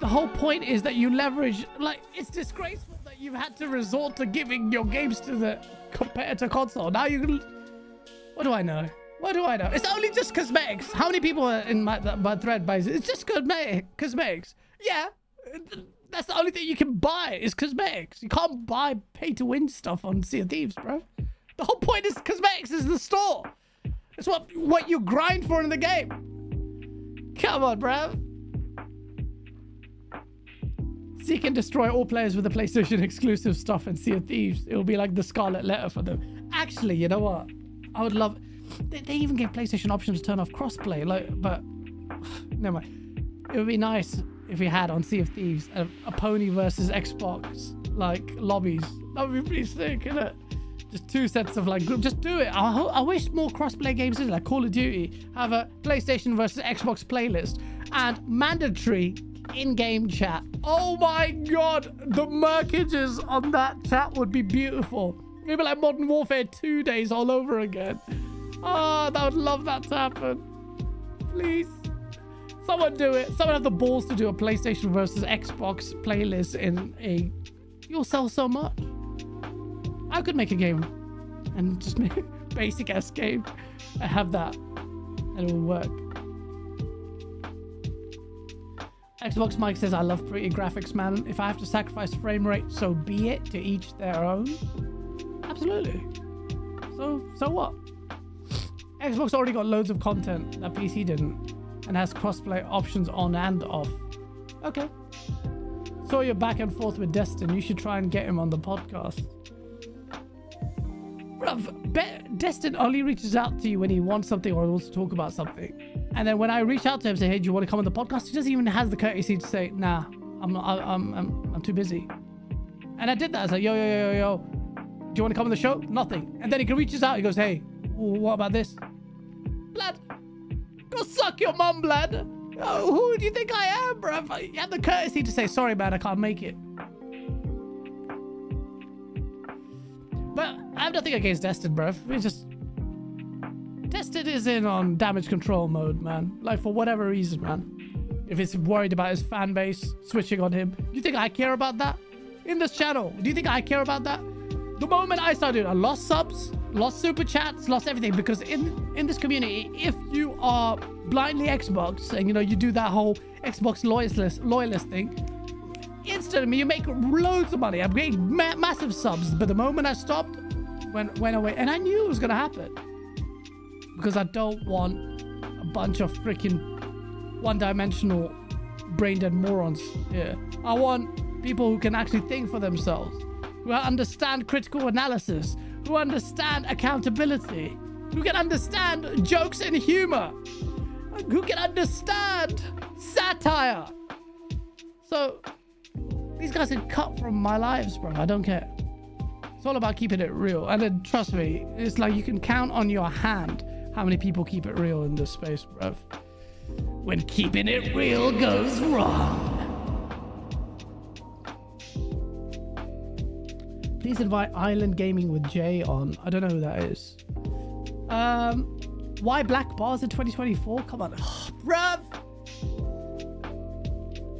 The whole point is that you leverage, like, it's disgraceful that you've had to resort to giving your games to the competitor console. Now you can, what do I know? What do I know? It's only just cosmetics. How many people are in my, my thread by. It's just cosmetic, cosmetics. Yeah, that's the only thing you can buy is cosmetics. You can't buy pay to win stuff on Sea of Thieves, bro. The whole point is cosmetics is the store. It's what what you grind for in the game. Come on, bro. Seek and destroy all players with the PlayStation exclusive stuff and Sea of Thieves. It will be like the scarlet letter for them. Actually, you know what? I would love. They, they even gave PlayStation options to turn off crossplay. Like, but never mind. It would be nice if we had on Sea of Thieves a, a pony versus Xbox like lobbies. That would be pretty sick, innit? Just two sets of like group. Just do it. I, I wish more crossplay games did like Call of Duty have a PlayStation versus Xbox playlist and mandatory in-game chat. Oh my god, the mercages on that chat would be beautiful. Maybe like Modern Warfare 2 days all over again. Ah, oh, I would love that to happen. Please. Someone do it. Someone have the balls to do a PlayStation versus Xbox playlist in a. You'll sell so much. I could make a game and just make a basic ass game and have that, and it will work. Xbox Mike says, I love pretty graphics, man. If I have to sacrifice frame rate, so be it. To each their own. Absolutely. So, so what? Xbox already got loads of content that PC didn't and has crossplay options on and off. Okay. Saw you're back and forth with Destin. You should try and get him on the podcast. Bruv, Be- Destin only reaches out to you when he wants something or wants to talk about something. And then when I reach out to him, say, "Hey, do you want to come on the podcast?" He doesn't even has the courtesy to say, "Nah, I'm I, I'm I'm I'm too busy." And I did that. I was like, "Yo, yo, yo, yo, yo, do you want to come on the show?" Nothing. And then he reaches out. He goes, "Hey, what about this?" Blood, go suck your mum, blood. Oh, who do you think I am, bruv? You have the courtesy to say, "Sorry, man, I can't make it." But I have nothing against Destin, bruv. We just Destin is in on damage control mode, man. Like for whatever reason, man. If it's worried about his fan base switching on him. Do you think I care about that? In this channel, do you think I care about that? The moment I started, I lost subs, lost super chats, lost everything because in in this community, if you are blindly Xbox and you know you do that whole Xbox loyalist loyalist thing, instantly you make loads of money. I'm getting ma massive subs, but the moment I stopped, went went away, and I knew it was gonna happen because I don't want a bunch of freaking one-dimensional brain-dead morons here. I want people who can actually think for themselves, who understand critical analysis, who understand accountability, who can understand jokes and humor, who can understand satire. So these guys can cut from my lives, bro. I don't care. It's all about keeping it real. And then trust me, it's like you can count on your hand how many people keep it real in this space, bro. When keeping it real goes wrong. Please invite Island Gaming with Jay on. I don't know who that is. Um, why black bars in 2024? Come on, bruv.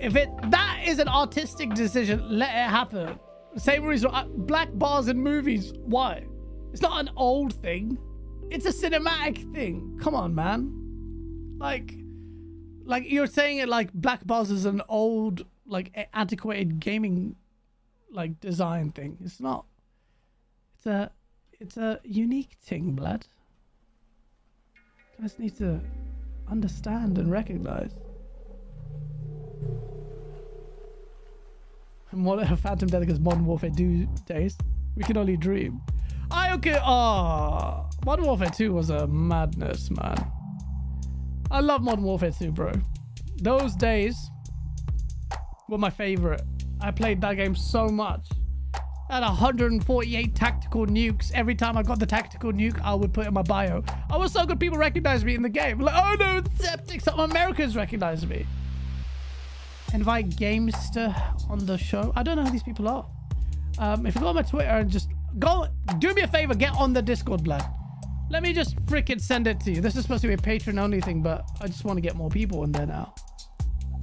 If it that is an artistic decision, let it happen. Same reason uh, black bars in movies. Why? It's not an old thing. It's a cinematic thing. Come on, man. Like, like you're saying it like black bars is an old, like antiquated gaming, like design thing. It's not. It's a, it's a unique thing, blood. Guys need to understand and recognize. And what Phantom Delicate's Modern Warfare 2 days. We can only dream. I okay. Oh, Modern Warfare 2 was a madness, man. I love Modern Warfare 2, bro. Those days were my favorite. I played that game so much. I had 148 tactical nukes. Every time I got the tactical nuke, I would put it in my bio. I was so good, people recognized me in the game. Like, oh no, Septic. Some Americans recognize me. Invite Gamester on the show. I don't know who these people are. Um, if you go on my Twitter and just go, do me a favor, get on the Discord, blood. Let me just freaking send it to you. This is supposed to be a patron only thing, but I just want to get more people in there now.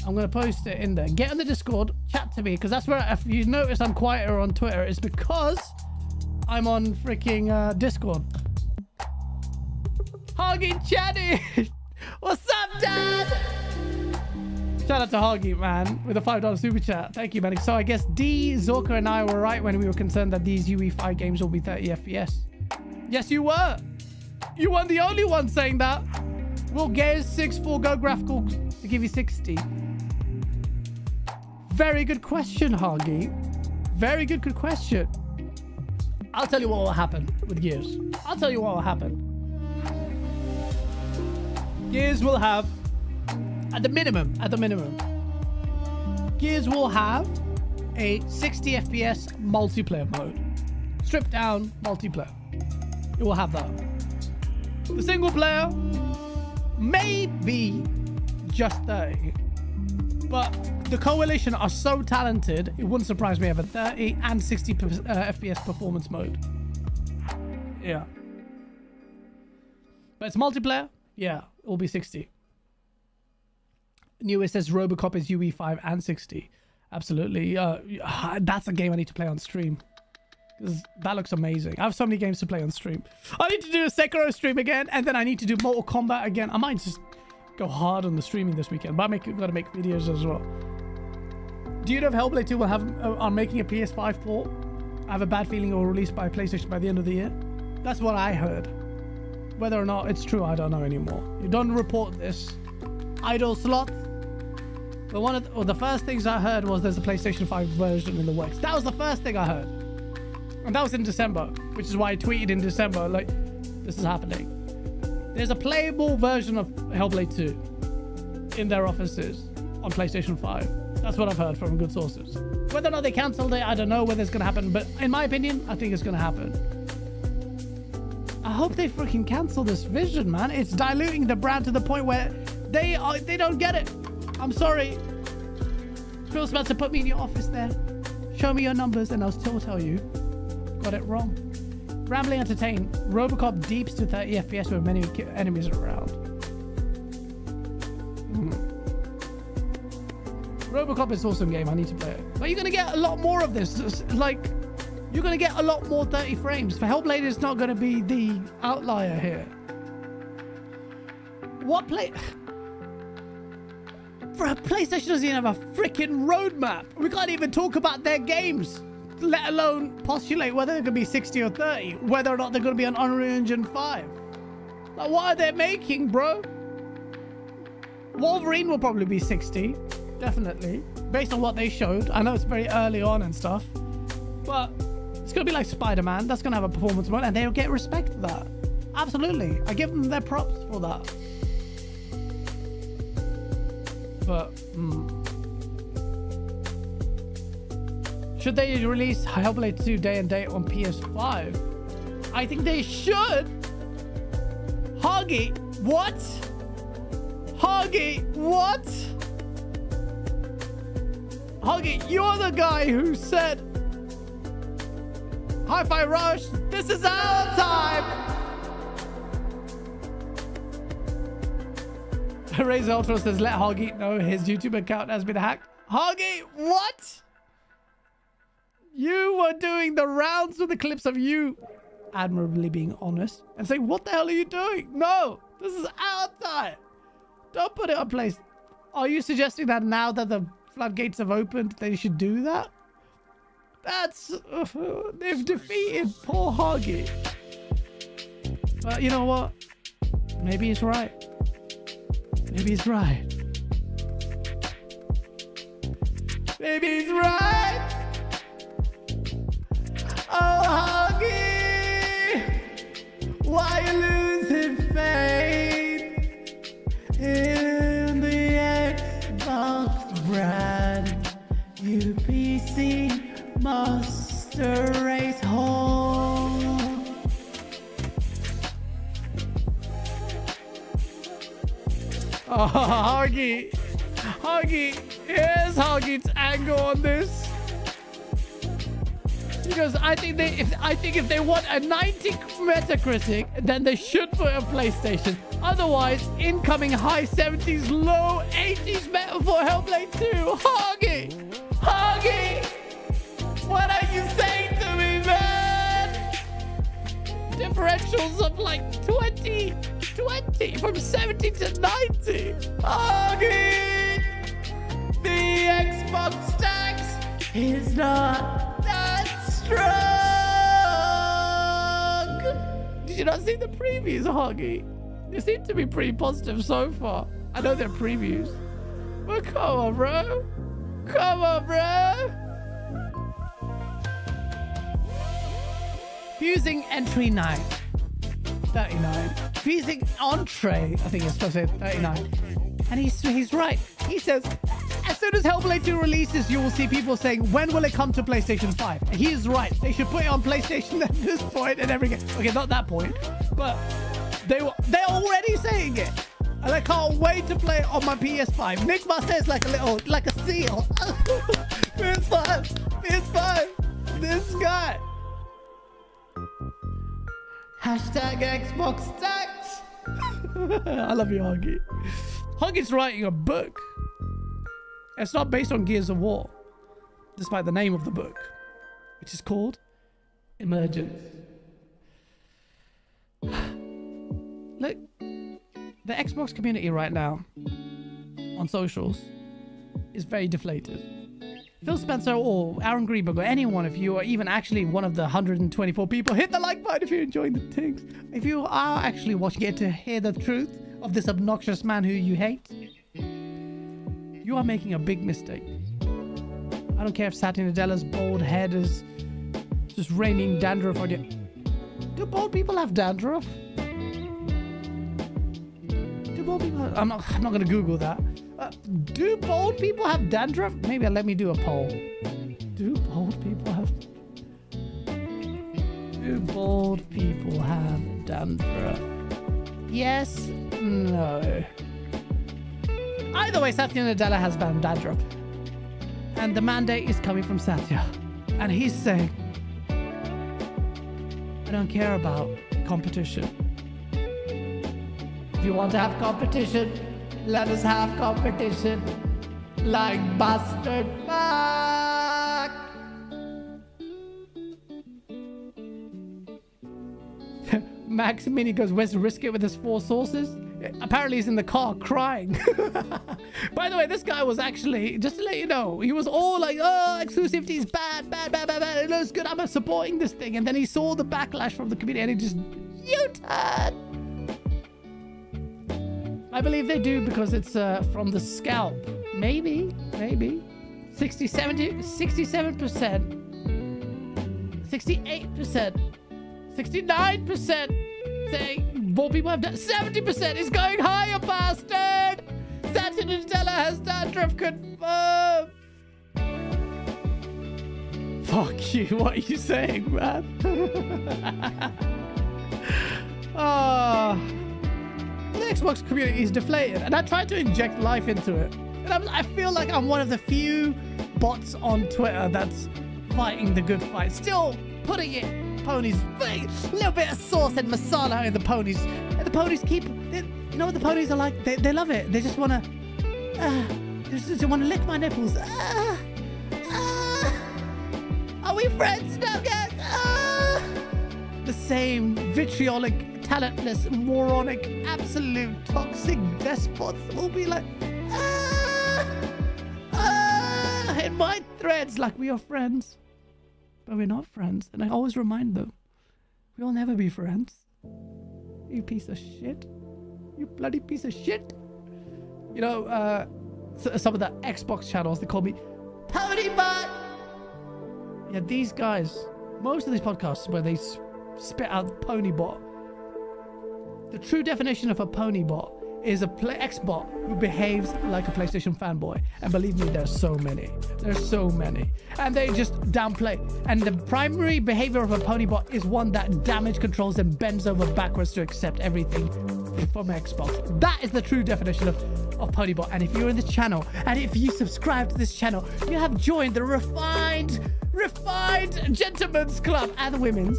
I'm going to post it in there. Get on the Discord, chat to me, because that's where, if you notice I'm quieter on Twitter, it's because I'm on freaking uh, Discord. Hoggy Chatty! What's up, Dad? Shout out to Hoggy, man, with a $5 super chat. Thank you, man. So I guess D, Zorka, and I were right when we were concerned that these UE5 games will be 30 FPS. Yes, you were. You weren't the only one saying that. Will Gears 6 full go graphical to give you 60? Very good question, Hoggy. Very good, good question. I'll tell you what will happen with Gears. I'll tell you what will happen. Gears will have, at the minimum, at the minimum, Gears will have a 60 FPS multiplayer mode. Stripped down multiplayer. It will have that. The single player may be just 30. But the coalition are so talented, it wouldn't surprise me a 30 and 60 uh, FPS performance mode. Yeah. But it's multiplayer. Yeah, it will be 60. New says Robocop is UE5 and 60. Absolutely. Uh, that's a game I need to play on stream. That looks amazing. I have so many games to play on stream. I need to do a Sekiro stream again, and then I need to do Mortal Kombat again. I might just go hard on the streaming this weekend, but I make gotta make videos as well. Do you know if Hellblade 2 will have uh, are making a PS5 port? I have a bad feeling it will release by PlayStation by the end of the year. That's what I heard. Whether or not it's true, I don't know anymore. You don't report this. Idle slot. But one of the, well, the first things I heard was there's a PlayStation 5 version in the works. That was the first thing I heard. And that was in December, which is why I tweeted in December, like, this is happening. There's a playable version of Hellblade 2 in their offices on PlayStation 5. That's what I've heard from good sources. Whether or not they cancelled it, I don't know whether it's going to happen, but in my opinion, I think it's going to happen. I hope they freaking cancel this vision, man. It's diluting the brand to the point where they are, they don't get it. I'm sorry. Phil Spencer, put me in your office there. Show me your numbers and I'll still tell you got it wrong. Rambling entertain. Robocop deeps to 30 FPS with many enemies around. Hmm. Robocop is awesome game. I need to play it. But you're gonna get a lot more of this. Like, you're gonna get a lot more 30 frames. For Hellblade it's not gonna be the outlier here. What play? For a PlayStation doesn't even have a freaking roadmap. We can't even talk about their games, let alone postulate whether they're gonna be 60 or 30, whether or not they're gonna be on Unreal Engine 5. Like, what are they making, bro? Wolverine will probably be 60, definitely, based on what they showed. I know it's very early on and stuff, but it's gonna be like Spider-Man. That's gonna have a performance mode, and they'll get respect for that. Absolutely, I give them their props for that. But hmm. Should they release Hellblade 2 day and date on PS5? I think they should. Hoggy, what? Hoggy, what? Hoggy, you're the guy who said, Hi-Fi Rush, this is our time! Razor Ultra says, let Hoggy know his YouTube account has been hacked. Hoggy, what? You were doing the rounds with the clips of you admirably being honest and saying, what the hell are you doing? No, this is our time. Don't put it on place. Are you suggesting that now that the floodgates have opened, they should do that? That's... Uh, they've defeated poor Hoggy. But you know what? Maybe he's right. Maybe he's right. Maybe he's right. Oh, Hoggy, why you losing faith in the Xbox brand? You PC master race home. Oh, Hoggy. Hoggy. Here's Hoggy's angle on this. Because I think they, if I think if they want a 90 Metacritic, then they should put a PlayStation. Otherwise, incoming high 70s, low 80s meta for Hellblade 2. Hoggy, Hoggy, what are you saying to me, man? Differentials of like 20, 20 from 70 to 90. Hoggy, the Xbox tax is not Did you not see the previews, Hoggy? They seem to be pretty positive so far. I know they're previews. But come on, bro. Come on, bro. Fusing entry 9. 39. Fusing entree, I think it's supposed to say 39. And he's, he's right. He says, as soon as Hellblade 2 releases, you will see people saying, when will it come to PlayStation 5? And he is right. They should put it on PlayStation at this point and every game. Okay, not that point, but they were, they're already saying it. And I can't wait to play it on my PS5. Nick is like a little, like a seal. PS5, PS5, this guy. Hashtag Xbox Stacks. I love you, Hoggy. Hoggy's writing a book. It's not based on Gears of War, despite the name of the book, which is called Emergence. Look, the Xbox community right now on socials is very deflated. Phil Spencer or Aaron Greenberg or anyone, if you are even actually one of the 124 people, hit the like button if you're enjoying the things. If you are actually watching it to hear the truth of this obnoxious man who you hate, you are making a big mistake. I don't care if Nadella's bald head is just raining dandruff on you. Do bald people have dandruff? Do bald people? Have, I'm not. I'm not gonna Google that. Uh, do bald people have dandruff? Maybe let me do a poll. Do bald people have? Do bald people have dandruff? Yes. No. Either way, Satya Nadella has banned dandruff. And the mandate is coming from Satya. And he's saying, I don't care about competition. If you want to have competition, let us have competition. Like Bastard Mark. Max Mini goes, where's the Risk It with his four sources? Apparently he's in the car crying. By the way, this guy was actually, just to let you know, he was all like, oh, exclusivity is bad, bad, bad, bad, bad. It looks good. I'm supporting this thing. And then he saw the backlash from the community and he just, U-turn. I believe they do because it's uh, from the scalp. Maybe, maybe. 60, 70, 67%. 68%. 69% saying more people have done. 70% is going higher, bastard! Satin Nutella has dandruff confirmed. Fuck you. What are you saying, man? Ah. the Xbox community is deflated, and I tried to inject life into it. And I'm, I feel like I'm one of the few bots on Twitter that's fighting the good fight. Still putting it ponies, a little bit of sauce and masala in the ponies. And the ponies keep, they, you know what the ponies are like? They, they love it. They just want to, uh, they just, just want to lick my nipples. Uh, uh, are we friends now, guys? Uh, the same vitriolic, talentless, moronic, absolute toxic despots will be like, ah, ah, in my threads like we are friends. But we're not friends. And I always remind them, we'll never be friends. You piece of shit. You bloody piece of shit. You know, uh, some of the Xbox channels, they call me Pony Bot. Yeah, these guys, most of these podcasts where they spit out Pony Bot, the true definition of a Pony Bot is a play Xbox who behaves like a PlayStation fanboy. And believe me, there's so many. There's so many. And they just downplay. And the primary behavior of a Ponybot is one that damage controls and bends over backwards to accept everything from Xbox. That is the true definition of, of Ponybot. And if you're in this channel, and if you subscribe to this channel, you have joined the refined, refined gentlemen's club and the women's.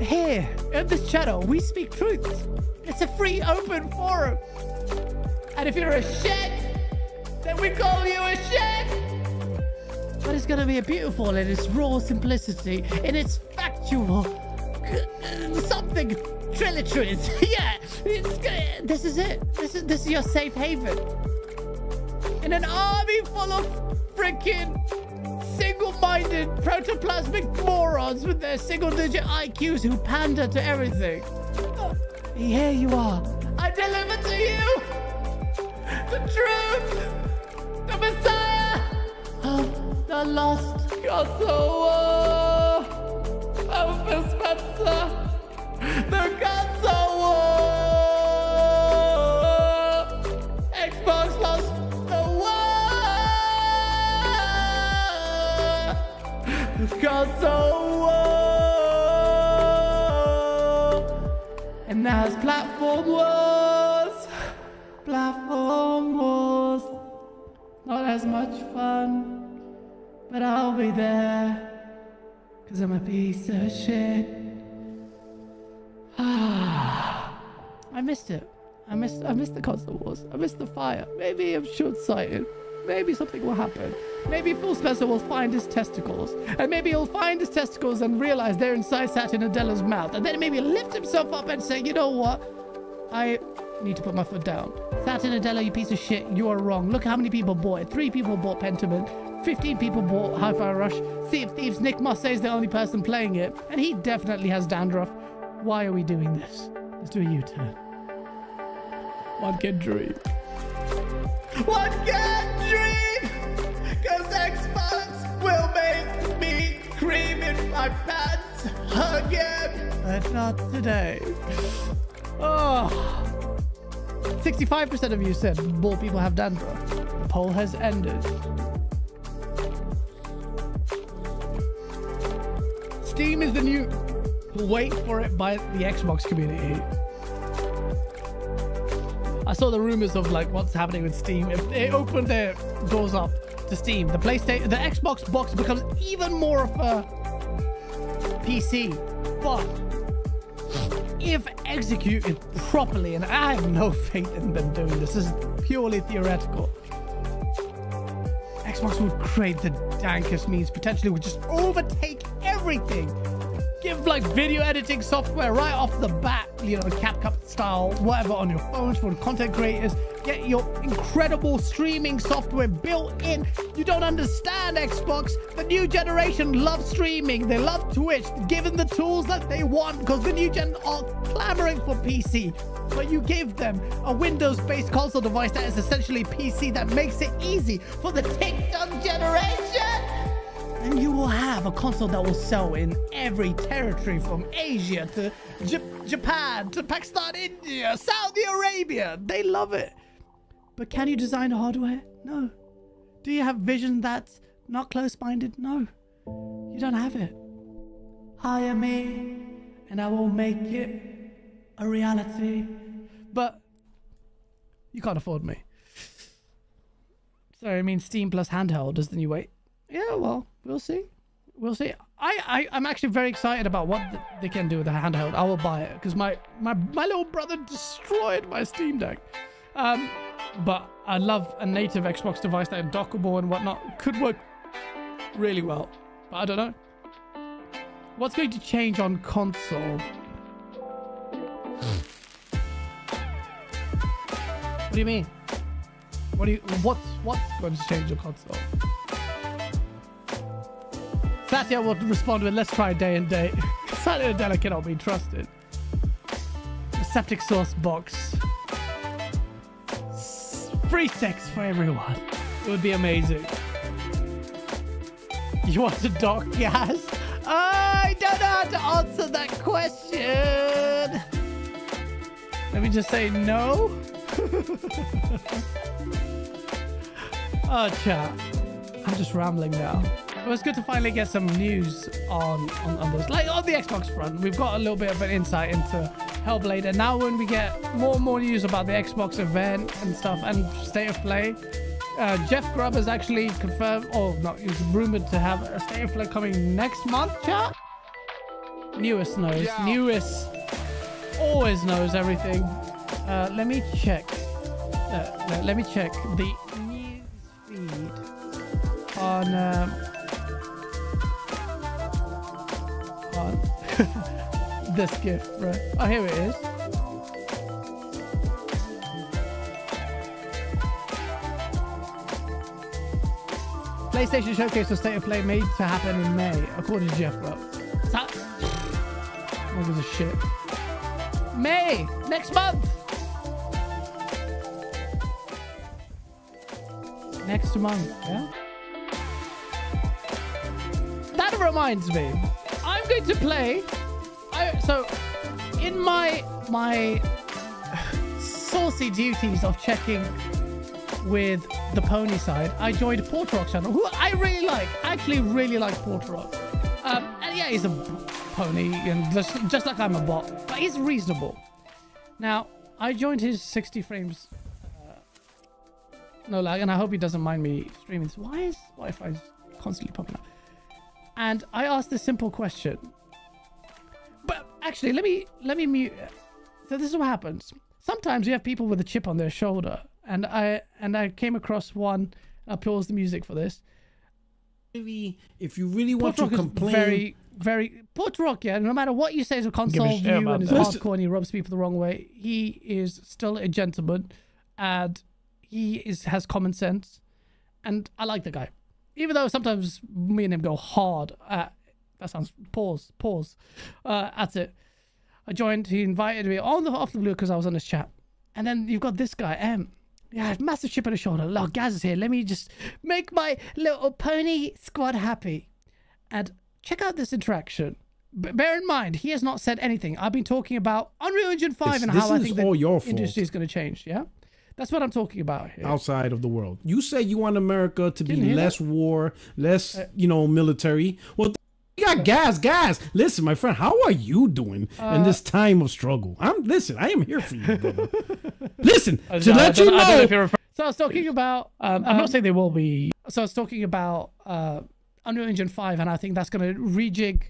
Here, in this channel, we speak truth. It's a free, open forum. And if you're a shit, then we call you a shit. But it's going to be a beautiful in its raw simplicity, in its factual something triliteries. yeah, this is it. This is this is your safe haven. In an army full of freaking single-minded protoplasmic morons with their single-digit IQs who pander to everything. Here you are. I deliver to you the truth, the Messiah of the lost Kosovo. Elvis Spencer, the Kosovo. Xbox lost And now platform wars, platform wars. Not as much fun, but I'll be there. Cause I'm a piece of shit. Ah, I missed it. I missed I missed the console wars. I missed the fire. Maybe I'm short-sighted. Maybe something will happen. Maybe Phil Spencer will find his testicles. And maybe he'll find his testicles and realize they're inside Satya Nadella's mouth. And then maybe lift himself up and say, you know what? I need to put my foot down. Satya Nadella, you piece of shit. You are wrong. Look how many people bought it. Three people bought Pentiment. 15 people bought Hi-Fi Rush. Sea of Thieves, Nick Marseil is the only person playing it. And he definitely has dandruff. Why are we doing this? Let's do a U-turn. One can dream. One can dream! Cause Xbox will make me cream in my pants again. But not today. Oh. 65% of you said more people have dandruff. The poll has ended. Steam is the new... Wait for it by the Xbox community. I saw the rumors of like what's happening with Steam. If they open their doors up to Steam, the PlayStation, the Xbox box becomes even more of a PC But if executed properly, and I have no faith in them doing this, this is purely theoretical. Xbox would create the dankest means, potentially would just overtake everything. Give like video editing software right off the bat, you know, CapCut style, whatever on your phones for content creators. Get your incredible streaming software built in. You don't understand Xbox. The new generation loves streaming. They love Twitch, given the tools that they want because the new gen are clamoring for PC. But you give them a Windows-based console device that is essentially PC that makes it easy for the TikTok generation and you will have a console that will sell in every territory from Asia to J Japan to Pakistan, India, Saudi Arabia. They love it. But can you design hardware? No. Do you have vision that's not close-minded? No. You don't have it. Hire me and I will make it a reality. But you can't afford me. Sorry, I mean Steam plus handheld is the new way. Yeah, well, we'll see. We'll see. I, I I'm actually very excited about what th they can do with the handheld. I will buy it because my, my my little brother destroyed my Steam Deck. Um, but I love a native Xbox device that is dockable and whatnot. Could work really well, but I don't know. What's going to change on console? what do you mean? What do you? What's what's going to change on console? Satya will respond with, let's try day and date. Satya Nadella cannot be trusted. A septic sauce box. Free sex for everyone. It would be amazing. You want to dock gas? I don't know how to answer that question. Let me just say no. oh, chat. I'm just rambling now. It was good to finally get some news on, on, on this. Like on the Xbox front, we've got a little bit of an insight into Hellblade. And now when we get more and more news about the Xbox event and stuff and state of play, uh, Jeff Grubb has actually confirmed, or not, he's rumored to have a state of play coming next month, chat? Newest knows. Yeah. Newest always knows everything. Uh, let me check. Uh, let me check the news feed on... Um, this gift, right? Oh, here it is. PlayStation Showcase for State of Play made to happen in May, according to Jeff Grubb. That... What gives a shit? May! Next month! Next month, yeah? That reminds me. I'm going to play I, so in my my saucy duties of checking with the pony side, I joined Portrock channel, who I really like. I actually really like Portrock. Um, and yeah, he's a pony, and just, just like I'm a bot, but he's reasonable. Now, I joined his 60 frames uh, no lag, and I hope he doesn't mind me streaming. Why is Wi-Fi constantly popping up? And I asked this simple question But actually, let me let me mute. So this is what happens. Sometimes you have people with a chip on their shoulder, and I and I came across one. I'll pause the music for this. If you really want Port to complain, very very Port Rock, yeah. No matter what you say as a console view and is hardcore and he rubs people the wrong way, he is still a gentleman, and he is has common sense, and I like the guy. Even though sometimes me and him go hard at that sounds pause pause uh, at it. I joined. He invited me on the off the blue because I was on his chat, and then you've got this guy. Um, yeah, massive chip on his shoulder. Look, Gaz is here. Let me just make my little pony squad happy, and check out this interaction. B bear in mind, he has not said anything. I've been talking about Unreal Engine 5 and how I think the industry is going to change. Yeah. That's what I'm talking about here. Outside of the world. You say you want America to Didn't be less that? war, less, uh, you know, military. Well, you got gas, gas. Listen, my friend, how are you doing uh, in this time of struggle? I'm listen. I am here for you, brother. listen to let you know. know so I was talking about. Um, I'm not saying they will be. So I was talking about uh, Unreal Engine Five, and I think that's going to rejig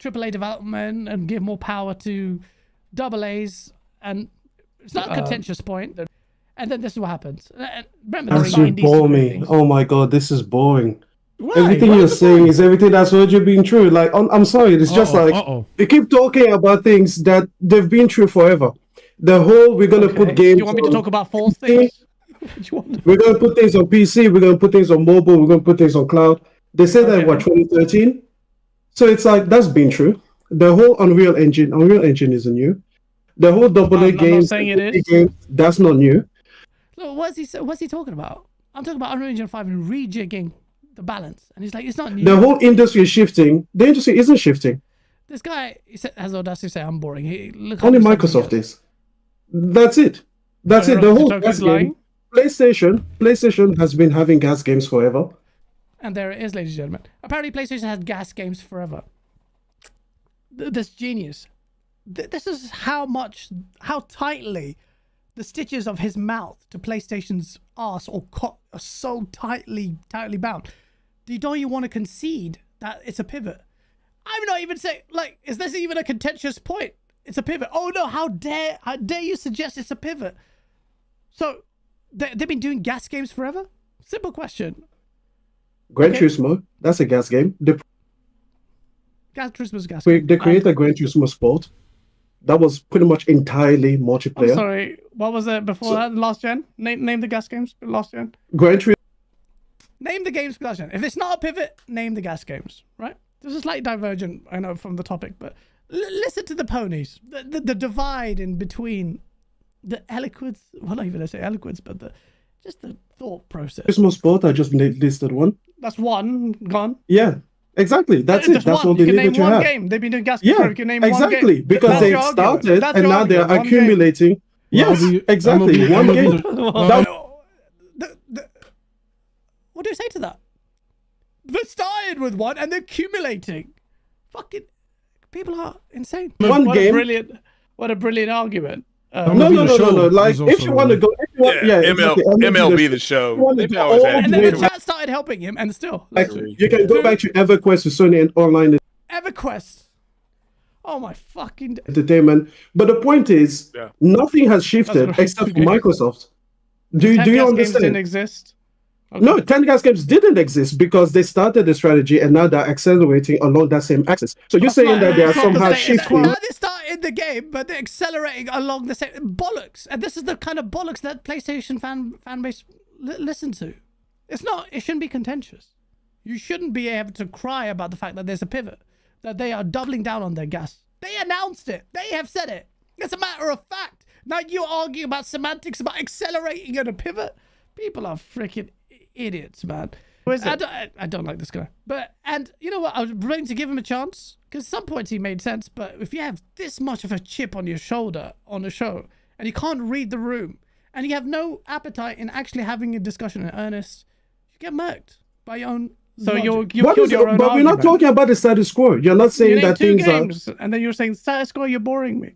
AAA development and give more power to double A's, and it's not a contentious point. And then this is what happens. Remember, That's you bore me. things. Oh my god, this is boring. Why? Everything Why you're is it saying is everything that's heard you being true. Like, I'm, I'm sorry, it's just Uh-oh, like uh-oh. you keep talking about things that they've been true forever. The whole we're gonna Okay. put games. Do you want me to talk about false PC, things? Do We're gonna put things on PC. We're gonna put things on mobile. We're gonna put things on cloud. They said that in what 2013. So it's like that's been true. The whole Unreal Engine, Unreal Engine isn't new. The whole double A not- games, saying it indie is. games, that's not new. So what's he? What's he talking about? I'm talking about Unreal Engine 5 and rejigging the balance, and he's like, it's not new. The whole industry is shifting. The industry isn't shifting. this guy has audacity to say I'm boring. He look Only Microsoft is. That's it. That's So it. The whole GaaS game. PlayStation, PlayStation has been having GaaS games forever. And there it is, ladies and gentlemen. Apparently, PlayStation has GaaS games forever. Th- This genius. Th- This is how much, how tightly the stitches of his mouth to PlayStation's ass or cock are so tightly, tightly bound. Do you don't you want to concede that it's a pivot? I'm not even saying like, is this even a contentious point? It's a pivot. Oh no! How dare, how dare you suggest it's a pivot? So, they, they've been doing GaaS games forever. Simple question. Gran Okay. Turismo, that's a GaaS game. They, Gas Turismo's gas. they game. created Gran Turismo Sport. That was pretty much entirely I'm multiplayer. sorry. What was it before So- that? Last gen. Name name the GaaS games. Last gen. Gran Turismo Name the games last gen. If it's not a pivot, name the GaaS games. Right. This is slightly divergent. I know from the topic, but l- listen to the ponies. The, the the divide in between the eloquence. Well, not even I say eloquence, but the just the thought process. Christmas sport, I just listed one. That's one gone. Yeah, exactly. That's There's it. That's one. all they you can name needed to one have. game. They've been doing GaaS. Yeah. You can name one exactly. game. Because they've started and now they're argument. Game. accumulating. Yes, exactly. One game. the- the, the, what do you say to that? They started with one and they're accumulating. Fucking people are insane. One what A game. brilliant, what a brilliant argument. Uh, I'm no, be no, the no, no, show no. Like, if you want to go, if you want, Yeah, yeah, ML, exactly. MLB MLB the- the show. They've always the had and then the chat started helping him, and still Like, you can go back to EverQuest with Sony and online EverQuest. Oh my fucking! entertainment. But the point is, Yeah. nothing has shifted except for. Microsoft. Do, Ten do you understand? games didn't understand? Exist. No, 10 GaaS games didn't exist because they started the strategy and now they're accelerating along that same axis. So you're saying that they are the somehow it's- shifting. Now they started the game, but they're accelerating along the same bollocks. And this is the kind of bollocks that PlayStation fan fan base li- listen to. It's not. It shouldn't be contentious. You shouldn't be able to cry about the fact that there's a pivot, that they are doubling down on their GaaS. They announced it. They have said it. It's a matter of fact. Now you argue about semantics about accelerating and a pivot. People are freaking idiots, man. I don't, I, I don't like this guy. But and you know what? I was willing to give him a chance because at some points he made sense. But if you have this much of a chip on your shoulder on a show and you can't read the room and you have no appetite in actually having a discussion in earnest, you get murked by your own. So logic. you're you What killed is- your own but we're not talking about the status quo. You're not saying named that two things are. and then you're saying status quo. You're boring me.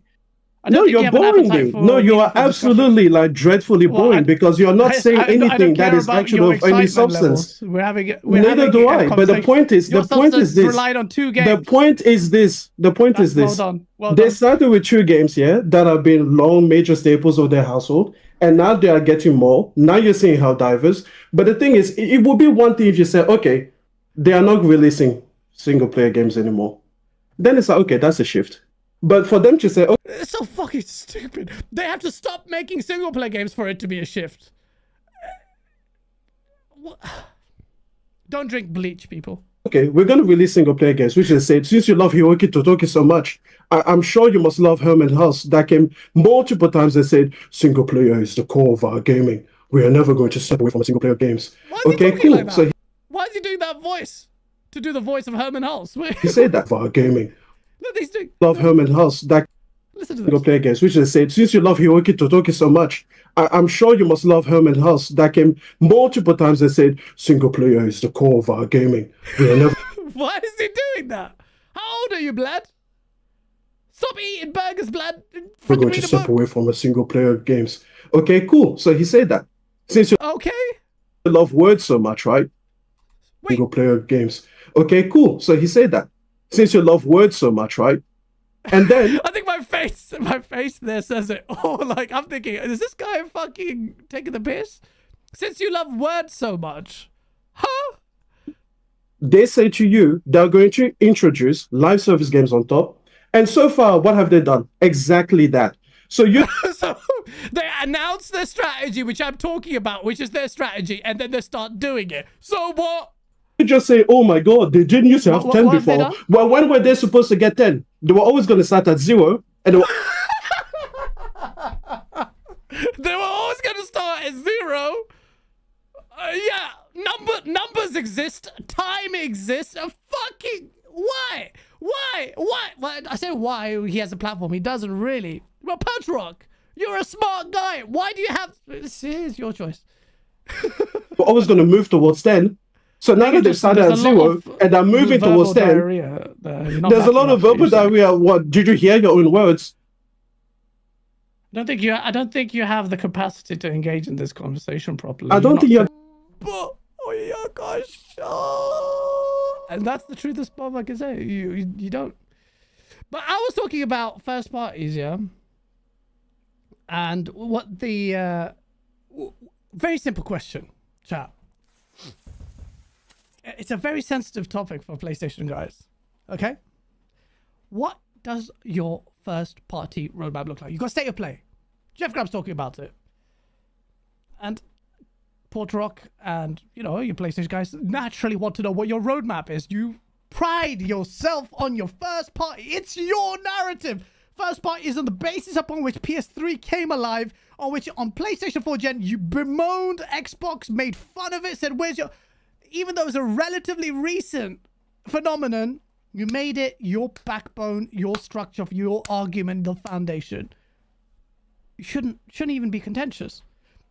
No, you you're an boring for No, you are meaningful discussion. absolutely like dreadfully Well, boring I- because you're not I- saying I- anything that care actually of any substance. levels. We're having, we're Neither having do I. But the point is, Your the point is this. relied on two games. The point is this. The point is Well this. done. Well they done. started with two games yeah, that have been long major staples of their household, and now they are getting more. Now you're seeing how diverse. But the thing is, it, it would be one thing if you said, okay, they are not releasing single player games anymore. Then it's like, okay, that's a shift. But for them to say, okay, It's so fucking stupid. They have to stop making single player games for it to be a shift. What? Don't drink bleach, people. okay, we're going to release single player games, which they said, since you love Hiroki Totoki so much, I- I'm sure you must love Hermen Hulst. That came multiple times and said, single player is the core of our gaming. We are never going to step away from single player games. Why Okay, cool. like so he- Why is he doing that voice? To do the voice of Hermen Hulst. he said that for our gaming. Look, he's doing. Love Hermen Hulst. That Listen to single this. player games, which they said, since you love Hiroki Totoki so much, I- I'm sure you must love Hermen Hulst. That came multiple times and said, single player is the core of our gaming. Never Why is he doing that? How old are you, Blad? Stop eating burgers, Blad. we're going to step book. away from a single player games. Okay, cool. So he said that. Since you Okay. love words so much, right? Wait. Single player games. Okay, cool. So he said that. Since you love words so much, right? And then I think my face, my face there says it. Oh, like I'm thinking, is this guy fucking taking the piss? Since you love words so much, huh? they say to you they're going to introduce live service games on top. And so far, what have they done? Exactly that. So you so they announce their strategy, which I'm talking about, which is their strategy, and then they start doing it. So what? You just say, "Oh my God, they didn't used to have What- ten what before." Well, when were they supposed to get ten? They were always going to start at zero, and they were They were always going to start at zero. Uh, yeah, number numbers exist, time exists. Uh, fucking why? Why? Why? Why? I say why he has a platform. He doesn't really. Well, Petrock, you're a smart guy. Why do you have? This is your choice. were always going to move towards ten. So now that they've started at there's a lot zero of and they're moving towards ten, diarrhea there. There's a lot of verbal you're diarrhea. What did you hear your own words? I don't think you. I don't think you have the capacity to engage in this conversation properly. I You're don't think you have. But oh yeah, gosh. oh. And that's the truth as I can say. You, you you don't. But I was talking about first parties, yeah. And what the uh, very simple question, chat. It's a very sensitive topic for PlayStation guys. Okay. What does your first party roadmap look like? You've got state of play. Jeff Grubb's talking about it. And Portrock and you know your PlayStation guys naturally want to know what your roadmap is. You pride yourself on your first party. It's your narrative. First party is on the basis upon which PS3 came alive, on which on PlayStation 4 gen you bemoaned Xbox, made fun of it, said, "Where's your?" Even though it's a relatively recent phenomenon, you made it your backbone, your structure, of your argument, the foundation. You shouldn't shouldn't even be contentious.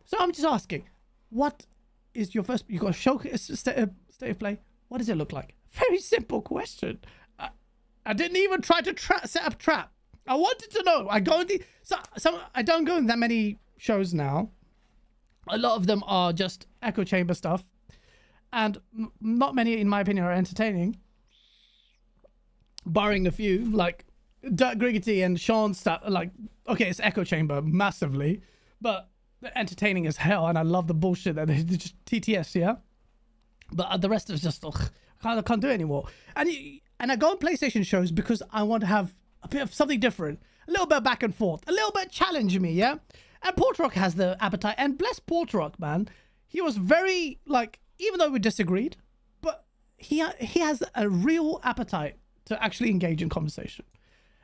So I'm just asking, what is your first? You got a show a state of, state of play. What does it look like? Very simple question. I, I didn't even try to set up trap. I wanted to know. I go in the so, some. I don't go in that many shows now. A lot of them are just echo chamber stuff, and m- not many, in my opinion, are entertaining. Barring a few, like Dirk Griggity and Sean stuff. Like, okay, it's echo chamber massively, but entertaining as hell, and I love the bullshit that they just TTS, yeah. But uh, the rest is just ugh, I can't do it anymore. And you, and I go on PlayStation shows because I want to have a bit of something different, a little bit back and forth, a little bit challenge me, yeah. And Portrock has the appetite, and bless Portrock, man. He was very like, even though we disagreed, but he he has a real appetite to actually engage in conversation.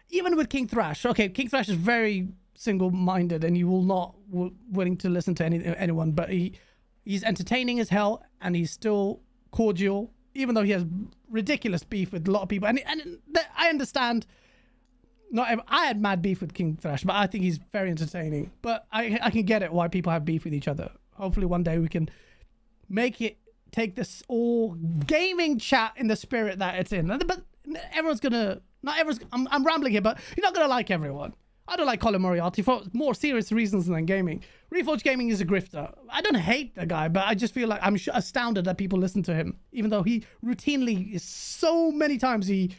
Even with King Thrash, okay, King Thrash is very single-minded, and you will not willing to listen to any anyone, but he he's entertaining as hell, and he's still cordial, even though he has ridiculous beef with a lot of people. And and I understand. Not I had mad beef with King Thrash, but I think he's very entertaining. But I I can get it why people have beef with each other. Hopefully one day we can make it take this all gaming chat in the spirit that it's in. But everyone's gonna not everyone's. I'm I'm rambling here, but you're not gonna like everyone. I don't like Colin Moriarty for more serious reasons than gaming. Reforge Gaming is a grifter. I don't hate the guy, but I just feel like I'm astounded that people listen to him, even though he routinely is so many times he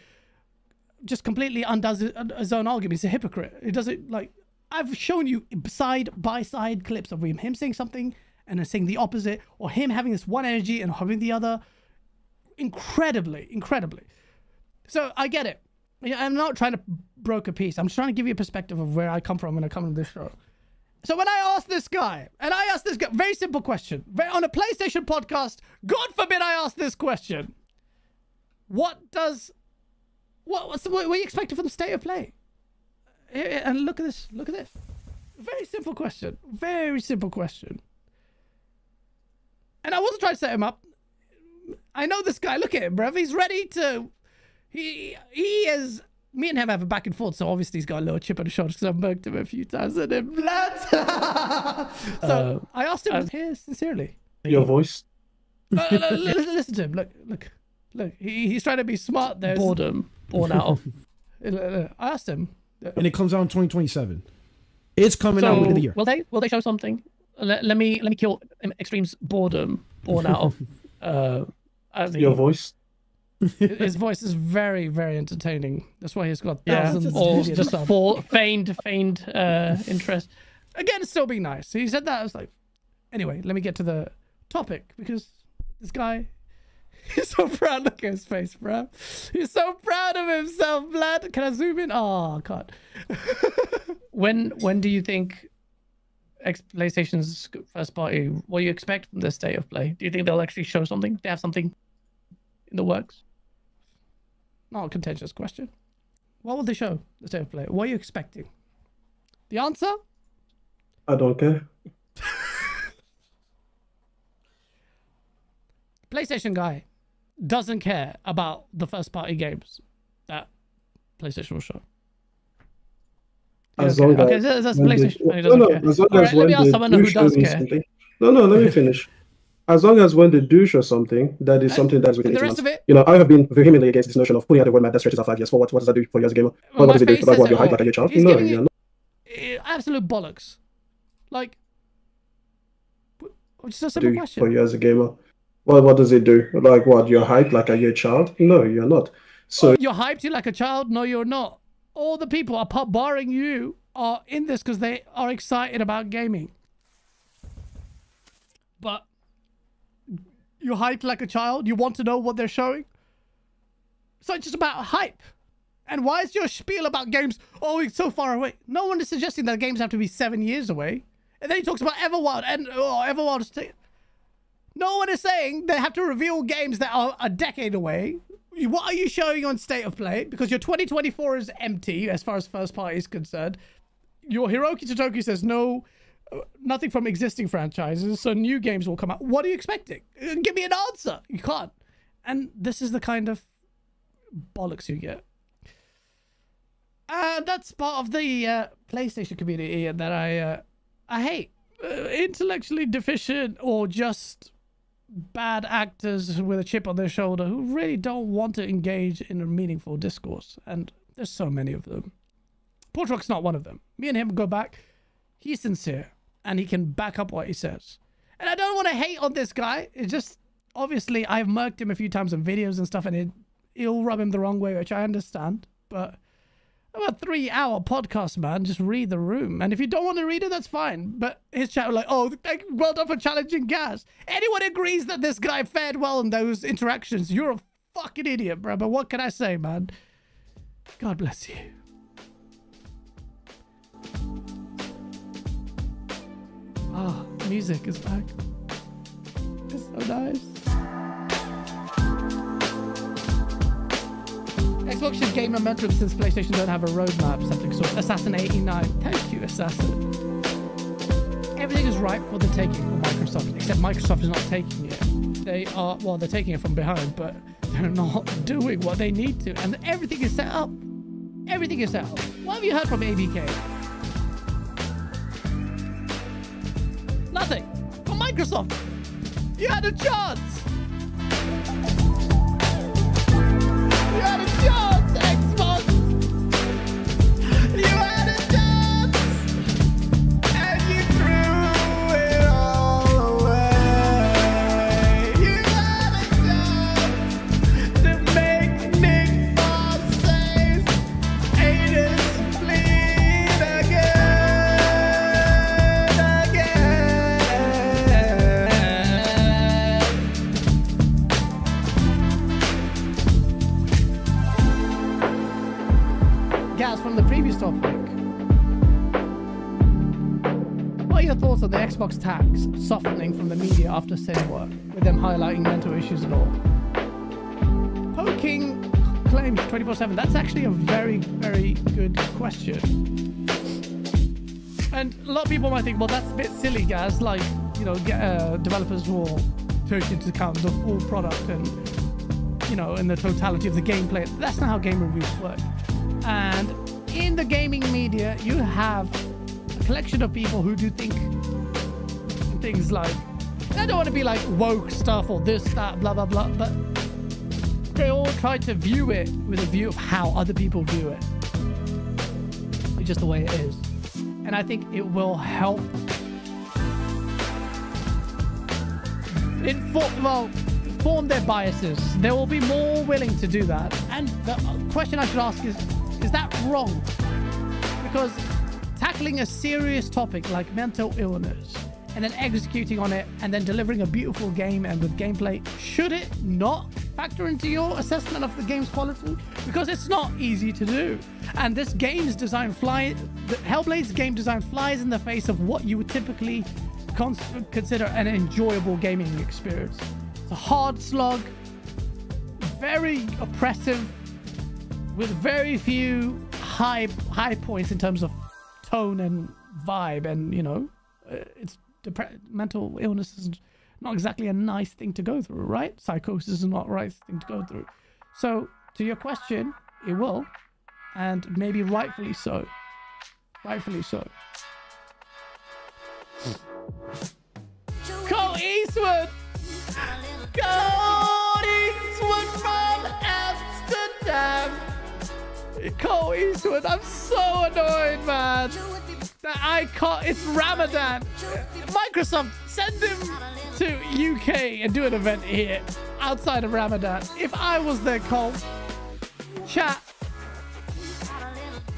just completely undoes his- his own argument. He's a hypocrite. He doesn't like I've shown you side by side clips of him, him saying something and then saying the opposite, or him having this one energy and having the other. Incredibly, incredibly. So I get it. I'm not trying to broke a piece. I'm just trying to give you a perspective of where I come from when I come to this show. So when I asked this guy, and I asked this guy, very simple question, on a PlayStation podcast, God forbid I ask this question. What does, what, what's the, what are you expecting from the state of play? And look at this, look at this. Very simple question. Very simple question. And I wasn't trying to set him up. I know this guy. Look at him, bruv. He's ready to. He he is. Me and him have a back and forth, so obviously he's got a little chip on his shoulder because I've murked him a few times and him blood. so I asked him here sincerely. Your voice. Uh, uh, li- li- listen to him. Look, look, look. He, he's trying to be smart. There's boredom born out of. I asked him. and it comes out in 2027. It's coming So out within the year. will they will they show something? Let, let me let me kill Extreme's boredom born out of. Uh, I don't Your voice. His voice is very, very entertaining. That's why he's got Yeah, thousands just- of or millions just subs. for feigned, feigned uh, interest. Again, still be nice. He said that. I was like, anyway, let me get to the topic because this guy, he's so proud. Look at his face, bro. He's so proud of himself, blood. Can I zoom in? Oh, I can't. When when do you think X- PlayStation's first party? What do you expect from the state of play? Do you think they'll actually show something? They have something in the works? Not a contentious question. What will they show? The state of play. What are you expecting? The answer? I don't care. PlayStation guy doesn't care about the first party games that PlayStation will show. As okay. long okay, as so that's when they- no, no, care. as long All as right, let when me ask they someone who does care. something- No, no, let me finish. As long as when they do show something, that is uh, something that's within the 18 rest months. of it- You know, I have been vehemently against this notion of putting out the roadmap that stretches out five years. For what? What does that do for you as a gamer? Well, what my does it do? face Like, what, it you're hyped like a child? He's No, giving you're you- not. Absolute bollocks. Like, w- it's just a do simple for you as a gamer. Well, what does it do? Like what? You're hyped like are you a child? No, you're not. So You're hyped. You're like a child. No, you're not. All the people, apart barring you, are in this because they are excited about gaming. But you're like a child. You want to know what they're showing. So it's just about hype. And why is your spiel about games? Oh, it's so far away. No one is suggesting that games have to be seven years away. And then he talks about Everwild and oh, Everwild. No one is saying they have to reveal games that are a decade away. What are you showing on State of Play? Because your 2024 is empty as far as first party is concerned. Your Hiroki Totoki says no, uh, nothing from existing franchises, so new games will come out. What are you expecting? Give me an answer. You can't. And this is the kind of bollocks you get. And that's part of the uh, PlayStation community that I uh, I hate. Uh, intellectually deficient or just bad actors with a chip on their shoulder who really don't want to engage in a meaningful discourse. And there's so many of them. Portrock's not one of them. Me and him go back. He's sincere and he can back up what he says. And I don't want to hate on this guy. It's just obviously I've murked him a few times in videos and stuff and it, it'll rub him the wrong way, which I understand. But I'm a three hour podcast, man. Just read the room. And if you don't want to read it, that's fine. But his chat was like, oh, well done for challenging GaaS. Anyone agrees that this guy fared well in those interactions, you're a fucking idiot, bro. But what can I say, man? God bless you. Ah, music is back. It's so nice. Xbox should gain momentum since PlayStation don't have a roadmap. Something sort Assassin 89. Thank you, Assassin. Everything is ripe for the taking for Microsoft, except Microsoft is not taking it. They are, well, they're taking it from behind, but they're not doing what they need to. And everything is set up. Everything is set up. What have you heard from ABK? Nothing. From Microsoft. You had a chance. You had a Gas from the previous topic. What are your thoughts on the Xbox tax softening from the media after Senua, with them highlighting mental issues and all? Poking claims 24 7. That's actually a very, very good question. And a lot of people might think, well, that's a bit silly, guys. Like, you know, get, uh, developers will take into account the full product and you know, in the totality of the gameplay. That's not how game reviews work. And in the gaming media, you have a collection of people who do think things like, I don't want to be like woke stuff or this, that, blah, blah, blah, but they all try to view it with a view of how other people view it. It's just the way it is. And I think it will help. inform, well, form their biases. They will be more willing to do that. And the question I should ask is, is that wrong? Because tackling a serious topic like mental illness and then executing on it and then delivering a beautiful game and with gameplay, should it not factor into your assessment of the game's quality? Because it's not easy to do. And this game's design flies, Hellblade's game design flies in the face of what you would typically consider an enjoyable gaming experience. It's a hard slog, very oppressive, with very few high high points in terms of tone and vibe, and you know, uh, it's mental illness is not exactly a nice thing to go through, right? Psychosis is not right thing to go through. So, to your question, it will, and maybe rightfully so. Rightfully so. Colt Eastwood! Colt Eastwood from Amsterdam! Colt Eastwood, I'm so annoyed, man! That I can't. It's Ramadan. Microsoft, send him to UK and do an event here outside of Ramadan. If I was there, Colt, chat.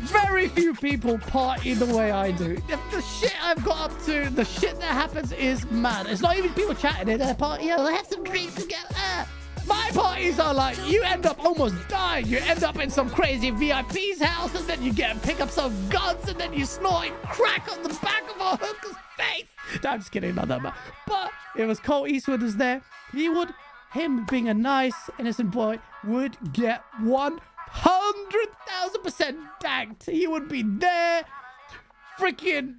Very few people party the way I do. The shit I've got up to, the shit that happens is mad. It's not even people chatting at their party. Oh, have some drinks together. My parties are like, you end up almost dying. You end up in some crazy VIP's house, and then you get pick up some guns, and then you snort crack on the back of a hooker's face. No, I'm just kidding, not that much. But it was Colt Eastwood was there. He would, him being a nice, innocent boy, would get 100,000% danked. He would be there, freaking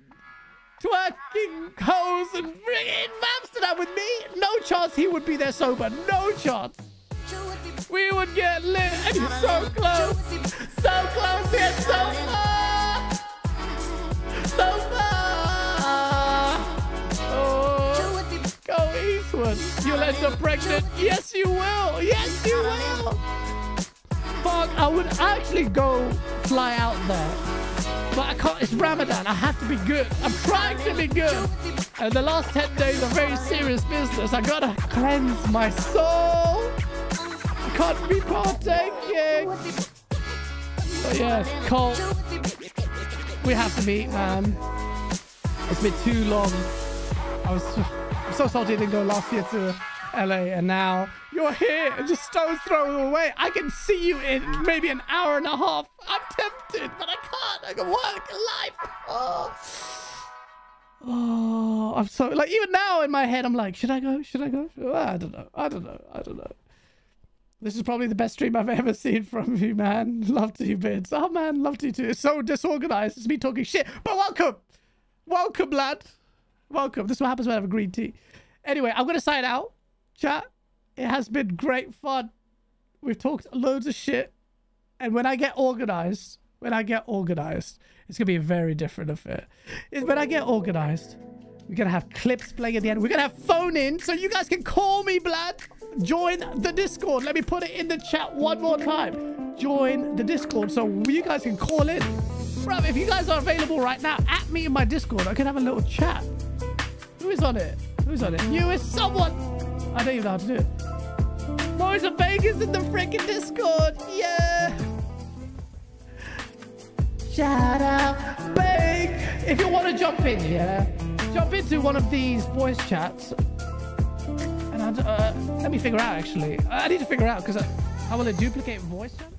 twerking hoes and in Amsterdam with me. No chance he would be there sober. No chance. We would get lit and so close. So close yet so far. So far. Oh, go eastward. You'll end up pregnant. Yes, you will. Yes, you will. Fuck, I would actually go fly out there but I can't. It's Ramadan. I have to be good. I'm trying to be good. And the last 10 days are very serious business. I gotta cleanse my soul. I can't be partaking. But yeah, Colt, we have to meet, man. It's been too long. I was I'm so salty I didn't go last year to LA, and now you're here just stone's throw away. I can see you in maybe an hour and a half. I'm work life. Oh. oh, I'm so like even now in my head, I'm like, should I go? Should I go? Ah, I don't know. I don't know. I don't know. This is probably the best stream I've ever seen from you, man. Love to you, bits. Oh man, love to you too. It's so disorganized. It's me talking shit. But welcome, welcome, lad. Welcome. This is what happens when I have a green tea. Anyway, I'm gonna sign out. Chat, it has been great fun. We've talked loads of shit. And when I get organized, when I get organized, it's to be a very different affair. When I get organized, we're to have clips playing at the end. We're to have phone in so you guys can call me, blood. Join the Discord. Let me put it in the chat one more time. Join the Discord so you guys can call in. Bro, if you guys are available right now, at me in my Discord. I can have a little chat. Who is on it? Who's on it? You is someone. I don't even know how to do it. Boys of Vegas in the freaking Discord. Yeah. Shout out, Bake. If you want to jump in, yeah, jump into one of these voice chats. And I, uh, let me figure out, actually. I need to figure out, because how will it duplicate voice channels?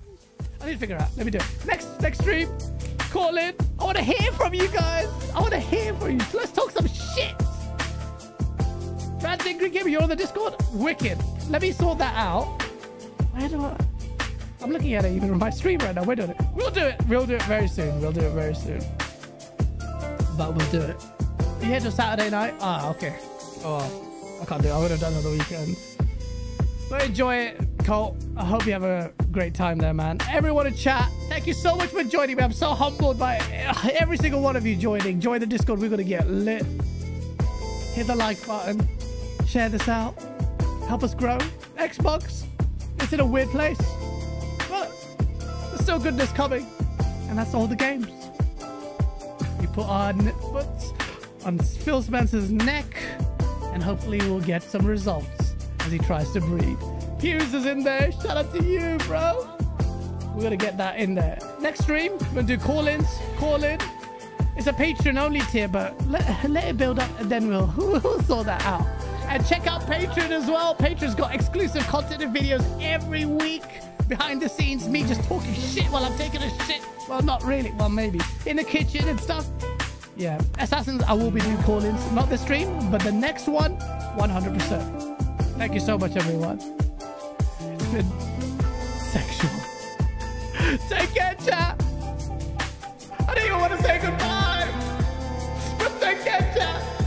I need to figure out. Let me do it. Next, next stream, call in. I want to hear from you guys. I want to hear from you. So let's talk some shit. Trans Angry Gamer, you're on the Discord? Wicked. Let me sort that out. Where do I... I'm looking at it even on my stream right now. We're doing it. We'll do it. We'll do it very soon. We'll do it very soon. But we'll do it. You here till Saturday night? Ah, okay. Oh, I can't do it. I would have done it on the weekend. But enjoy it, Colt. I hope you have a great time there, man. Everyone in chat, thank you so much for joining me. I'm so humbled by every single one of you joining. Join the Discord. We're going to get lit. Hit the like button share this out, help us grow. Xbox, it's in a weird place, still goodness coming, and that's all the games. We put our foot on Phil Spencer's neck, and hopefully we'll get some results. as he tries to breathe. Hughes is in there. Shout out to you, bro. We're gonna get that in there. Next stream, we're gonna do call-ins. Call in. It's a Patreon only tier, but let, let it build up and then we'll, we'll sort that out. And check out Patreon as well. Patreon's got exclusive content and videos every week. Behind the scenes, me just talking shit while I'm taking a shit. Well, not really. Well, maybe. In the kitchen and stuff. Yeah. Assassins, I will be doing call-ins. Not the stream, but the next one, 100%. Thank you so much, everyone. It's been sexual. Take care, chat. I don't even want to say goodbye. But take care, chat.